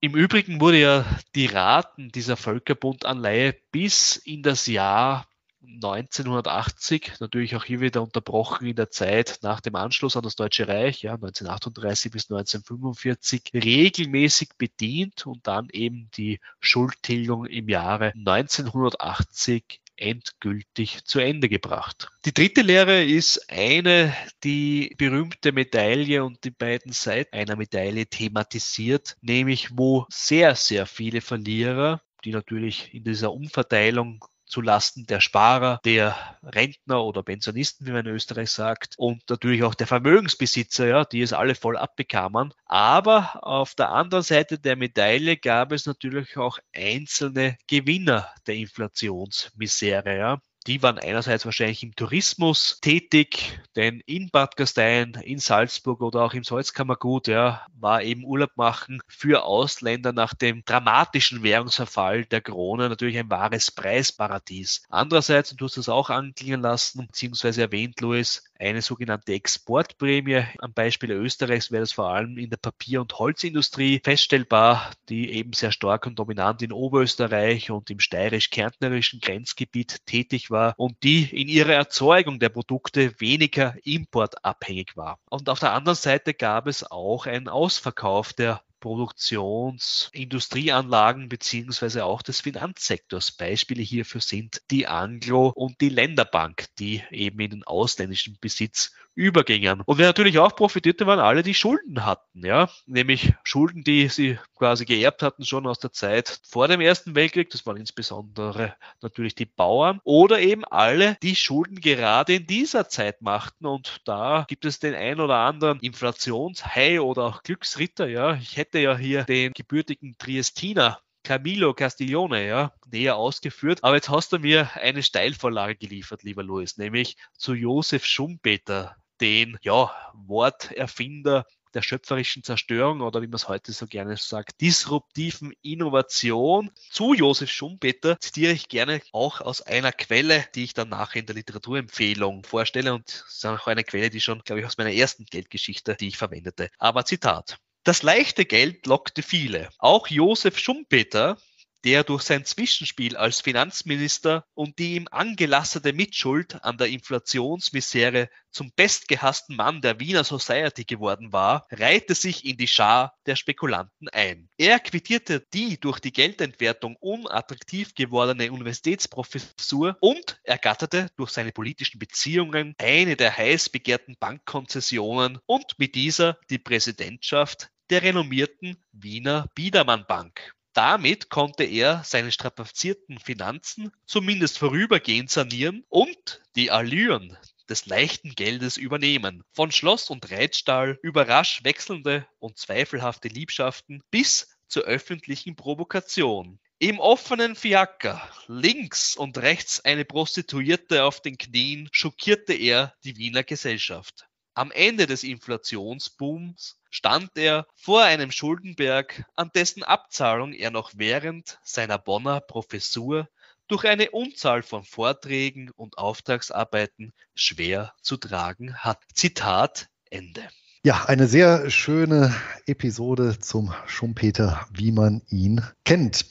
Im Übrigen wurde ja die Raten dieser Völkerbundanleihe bis in das Jahr 1980, natürlich auch hier wieder unterbrochen in der Zeit nach dem Anschluss an das Deutsche Reich, ja, 1938 bis 1945, regelmäßig bedient und dann eben die Schuldtilgung im Jahre 1980 endgültig zu Ende gebracht. Die dritte Lehre ist eine, die berühmte Medaille und die beiden Seiten einer Medaille thematisiert, nämlich wo sehr, sehr viele Verlierer die natürlich in dieser Umverteilung zu Lasten der Sparer, der Rentner oder Pensionisten, wie man in Österreich sagt, und natürlich auch der Vermögensbesitzer, ja, die es alle voll abbekamen. Aber auf der anderen Seite der Medaille gab es natürlich auch einzelne Gewinner der Inflationsmisere. Ja. Die waren einerseits wahrscheinlich im Tourismus tätig, denn in Bad Gastein, in Salzburg oder auch im Salzkammergut ja, war eben Urlaub machen für Ausländer nach dem dramatischen Währungsverfall der Krone natürlich ein wahres Preisparadies. Andererseits, und du hast es auch anklingen lassen, beziehungsweise erwähnt, Louis, eine sogenannte Exportprämie. Am Beispiel Österreichs wäre das vor allem in der Papier- und Holzindustrie feststellbar, die eben sehr stark und dominant in Oberösterreich und im steirisch-kärntnerischen Grenzgebiet tätig war und die in ihrer Erzeugung der Produkte weniger importabhängig war. Und auf der anderen Seite gab es auch einen Ausverkauf der Produktionsindustrieanlagen beziehungsweise auch des Finanzsektors. Beispiele hierfür sind die Anglo- und die Länderbank, die eben in den ausländischen Besitz übergingen. Und wer natürlich auch profitierte, waren alle, die Schulden hatten, ja, nämlich Schulden, die sie quasi geerbt hatten schon aus der Zeit vor dem Ersten Weltkrieg. Das waren insbesondere natürlich die Bauern oder eben alle, die Schulden gerade in dieser Zeit machten. Und da gibt es den ein oder anderen Inflationshai oder auch Glücksritter, ja. Ich hätte ja hier den gebürtigen Triestiner Camilo Castiglione, ja, näher ausgeführt. Aber jetzt hast du mir eine Steilvorlage geliefert, lieber Louis, nämlich zu Josef Schumpeter, den ja, Worterfinder der schöpferischen Zerstörung oder wie man es heute so gerne sagt, disruptiven Innovation. Zu Josef Schumpeter zitiere ich gerne auch aus einer Quelle, die ich dann nachher in der Literaturempfehlung vorstelle und das ist auch eine Quelle, die schon, glaube ich, aus meiner ersten Geldgeschichte, die ich verwendete. Aber Zitat. Das leichte Geld lockte viele. Auch Josef Schumpeter der durch sein Zwischenspiel als Finanzminister und die ihm angelassene Mitschuld an der Inflationsmisere zum bestgehassten Mann der Wiener Society geworden war, reihte sich in die Schar der Spekulanten ein. Er quittierte die durch die Geldentwertung unattraktiv gewordene Universitätsprofessur und ergatterte durch seine politischen Beziehungen eine der heiß begehrten Bankkonzessionen und mit dieser die Präsidentschaft der renommierten Wiener Biedermann Bank. Damit konnte er seine strapazierten Finanzen zumindest vorübergehend sanieren und die Allüren des leichten Geldes übernehmen. Von Schloss und Reitstall über rasch wechselnde und zweifelhafte Liebschaften bis zur öffentlichen Provokation. Im offenen Fiaker, links und rechts eine Prostituierte auf den Knien, schockierte er die Wiener Gesellschaft. Am Ende des Inflationsbooms stand er vor einem Schuldenberg, an dessen Abzahlung er noch während seiner Bonner Professur durch eine Unzahl von Vorträgen und Auftragsarbeiten schwer zu tragen hat. Zitat Ende. Ja, eine sehr schöne Episode zum Schumpeter, wie man ihn kennt.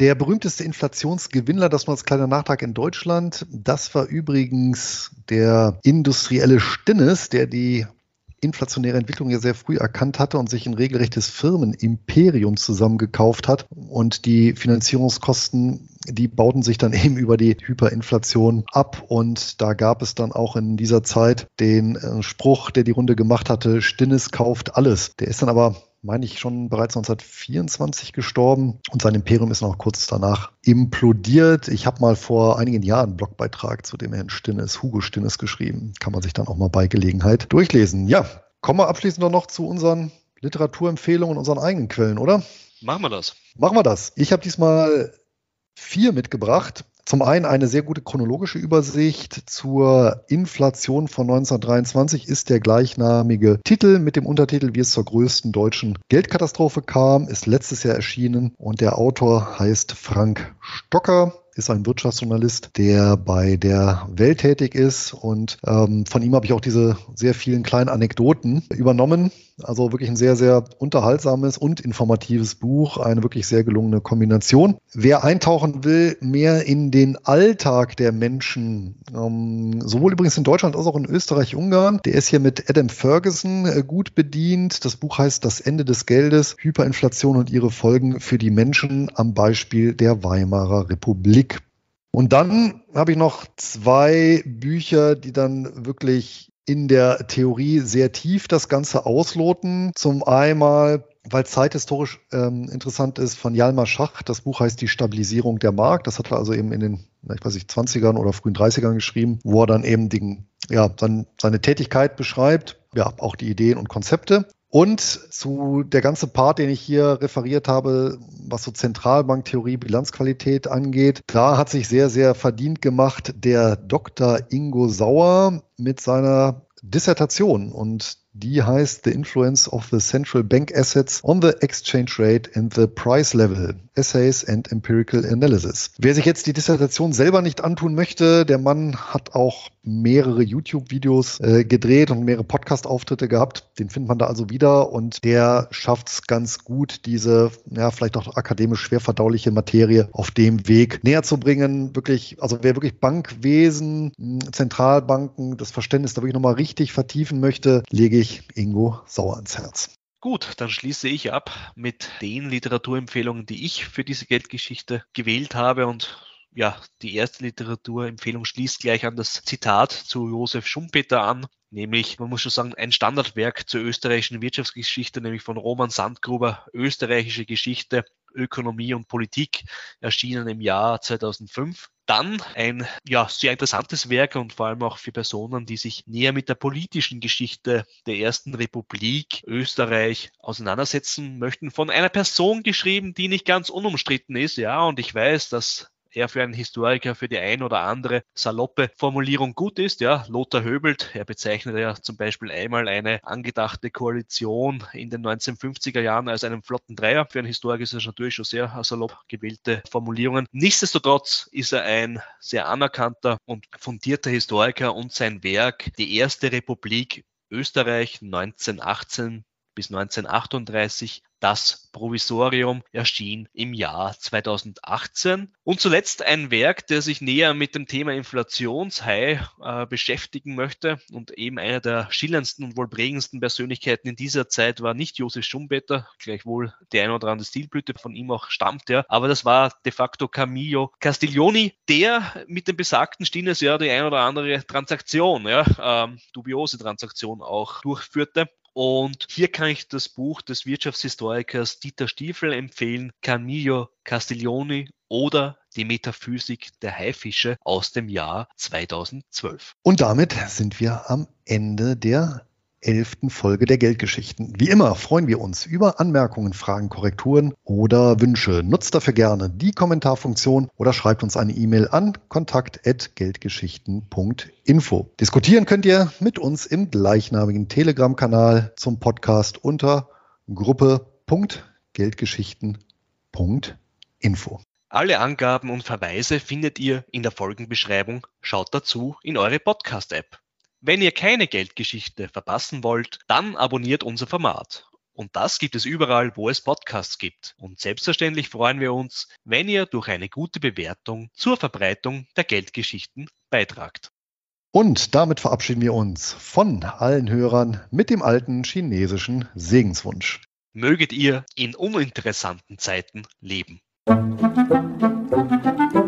Der berühmteste Inflationsgewinner, das war als kleiner Nachtrag in Deutschland, das war übrigens der industrielle Stinnes, der die inflationäre Entwicklung ja sehr früh erkannt hatte und sich ein regelrechtes Firmenimperium zusammengekauft hat und die Finanzierungskosten die bauten sich dann eben über die Hyperinflation ab. Und da gab es dann auch in dieser Zeit den äh, Spruch, der die Runde gemacht hatte, Stinnes kauft alles. Der ist dann aber meine ich, schon bereits 1924 gestorben und sein Imperium ist noch kurz danach implodiert. Ich habe mal vor einigen Jahren einen Blogbeitrag zu dem Herrn Stinnes, Hugo Stinnes geschrieben. Kann man sich dann auch mal bei Gelegenheit durchlesen. Ja, kommen wir abschließend noch zu unseren Literaturempfehlungen und unseren eigenen Quellen, oder? Machen wir das. Machen wir das. Ich habe diesmal vier mitgebracht. Zum einen eine sehr gute chronologische Übersicht zur Inflation von 1923 ist der gleichnamige Titel mit dem Untertitel Wie es zur größten deutschen Geldkatastrophe kam, ist letztes Jahr erschienen und der Autor heißt Frank Stocker ist ein Wirtschaftsjournalist, der bei der Welt tätig ist und ähm, von ihm habe ich auch diese sehr vielen kleinen Anekdoten übernommen. Also wirklich ein sehr, sehr unterhaltsames und informatives Buch, eine wirklich sehr gelungene Kombination. Wer eintauchen will, mehr in den Alltag der Menschen, ähm, sowohl übrigens in Deutschland als auch in Österreich, Ungarn, der ist hier mit Adam Ferguson äh, gut bedient. Das Buch heißt Das Ende des Geldes, Hyperinflation und ihre Folgen für die Menschen am Beispiel der Weimarer Republik. Und dann habe ich noch zwei Bücher, die dann wirklich in der Theorie sehr tief das Ganze ausloten. Zum einmal weil zeithistorisch ähm, interessant ist, von Jalmar Schach. Das Buch heißt Die Stabilisierung der Markt. Das hat er also eben in den, ich weiß nicht, 20ern oder frühen 30ern geschrieben, wo er dann eben den, ja, dann seine Tätigkeit beschreibt, ja, auch die Ideen und Konzepte. Und zu der ganze Part, den ich hier referiert habe, was so Zentralbanktheorie, Bilanzqualität angeht, da hat sich sehr, sehr verdient gemacht der Dr. Ingo Sauer mit seiner Dissertation. Und die heißt The Influence of the Central Bank Assets on the Exchange Rate and the Price Level, Essays and Empirical Analysis. Wer sich jetzt die Dissertation selber nicht antun möchte, der Mann hat auch mehrere YouTube-Videos äh, gedreht und mehrere Podcast-Auftritte gehabt. Den findet man da also wieder und der schafft es ganz gut, diese, ja, vielleicht auch akademisch schwer verdauliche Materie auf dem Weg näher zu bringen. Wirklich, also wer wirklich Bankwesen, Zentralbanken, das Verständnis da wirklich nochmal richtig vertiefen möchte, lege Ingo Sauer ans Herz. Gut, dann schließe ich ab mit den Literaturempfehlungen, die ich für diese Geldgeschichte gewählt habe und ja, die erste Literaturempfehlung schließt gleich an das Zitat zu Josef Schumpeter an, nämlich, man muss schon sagen, ein Standardwerk zur österreichischen Wirtschaftsgeschichte, nämlich von Roman Sandgruber, Österreichische Geschichte, Ökonomie und Politik, erschienen im Jahr 2005. Dann ein ja, sehr interessantes Werk und vor allem auch für Personen, die sich näher mit der politischen Geschichte der Ersten Republik Österreich auseinandersetzen möchten. Von einer Person geschrieben, die nicht ganz unumstritten ist. Ja, und ich weiß, dass er für einen Historiker für die ein oder andere saloppe Formulierung gut ist. Ja, Lothar Höbelt, er bezeichnet ja zum Beispiel einmal eine angedachte Koalition in den 1950er Jahren als einen flotten Dreier. Für einen Historiker ist das natürlich schon sehr salopp gewählte Formulierungen. Nichtsdestotrotz ist er ein sehr anerkannter und fundierter Historiker und sein Werk Die Erste Republik Österreich 1918 bis 1938 das Provisorium erschien im Jahr 2018. Und zuletzt ein Werk, der sich näher mit dem Thema Inflationshigh äh, beschäftigen möchte. Und eben einer der schillerndsten und wohl prägendsten Persönlichkeiten in dieser Zeit war nicht Josef Schumpeter, gleichwohl der ein oder andere Stilblüte von ihm auch stammt, ja. Aber das war de facto Camillo Castiglioni, der mit dem besagten Stinnes ja die ein oder andere Transaktion, ja, ähm, dubiose Transaktion auch durchführte. Und hier kann ich das Buch des Wirtschaftshistorikers Dieter Stiefel empfehlen, Camillo Castiglioni oder die Metaphysik der Haifische aus dem Jahr 2012. Und damit sind wir am Ende der elften Folge der Geldgeschichten. Wie immer freuen wir uns über Anmerkungen, Fragen, Korrekturen oder Wünsche. Nutzt dafür gerne die Kommentarfunktion oder schreibt uns eine E-Mail an kontakt.geldgeschichten.info. Diskutieren könnt ihr mit uns im gleichnamigen Telegram-Kanal zum Podcast unter gruppe.geldgeschichten.info. Alle Angaben und Verweise findet ihr in der Folgenbeschreibung. Schaut dazu in eure Podcast-App. Wenn ihr keine Geldgeschichte verpassen wollt, dann abonniert unser Format. Und das gibt es überall, wo es Podcasts gibt. Und selbstverständlich freuen wir uns, wenn ihr durch eine gute Bewertung zur Verbreitung der Geldgeschichten beitragt. Und damit verabschieden wir uns von allen Hörern mit dem alten chinesischen Segenswunsch. Möget ihr in uninteressanten Zeiten leben. Musik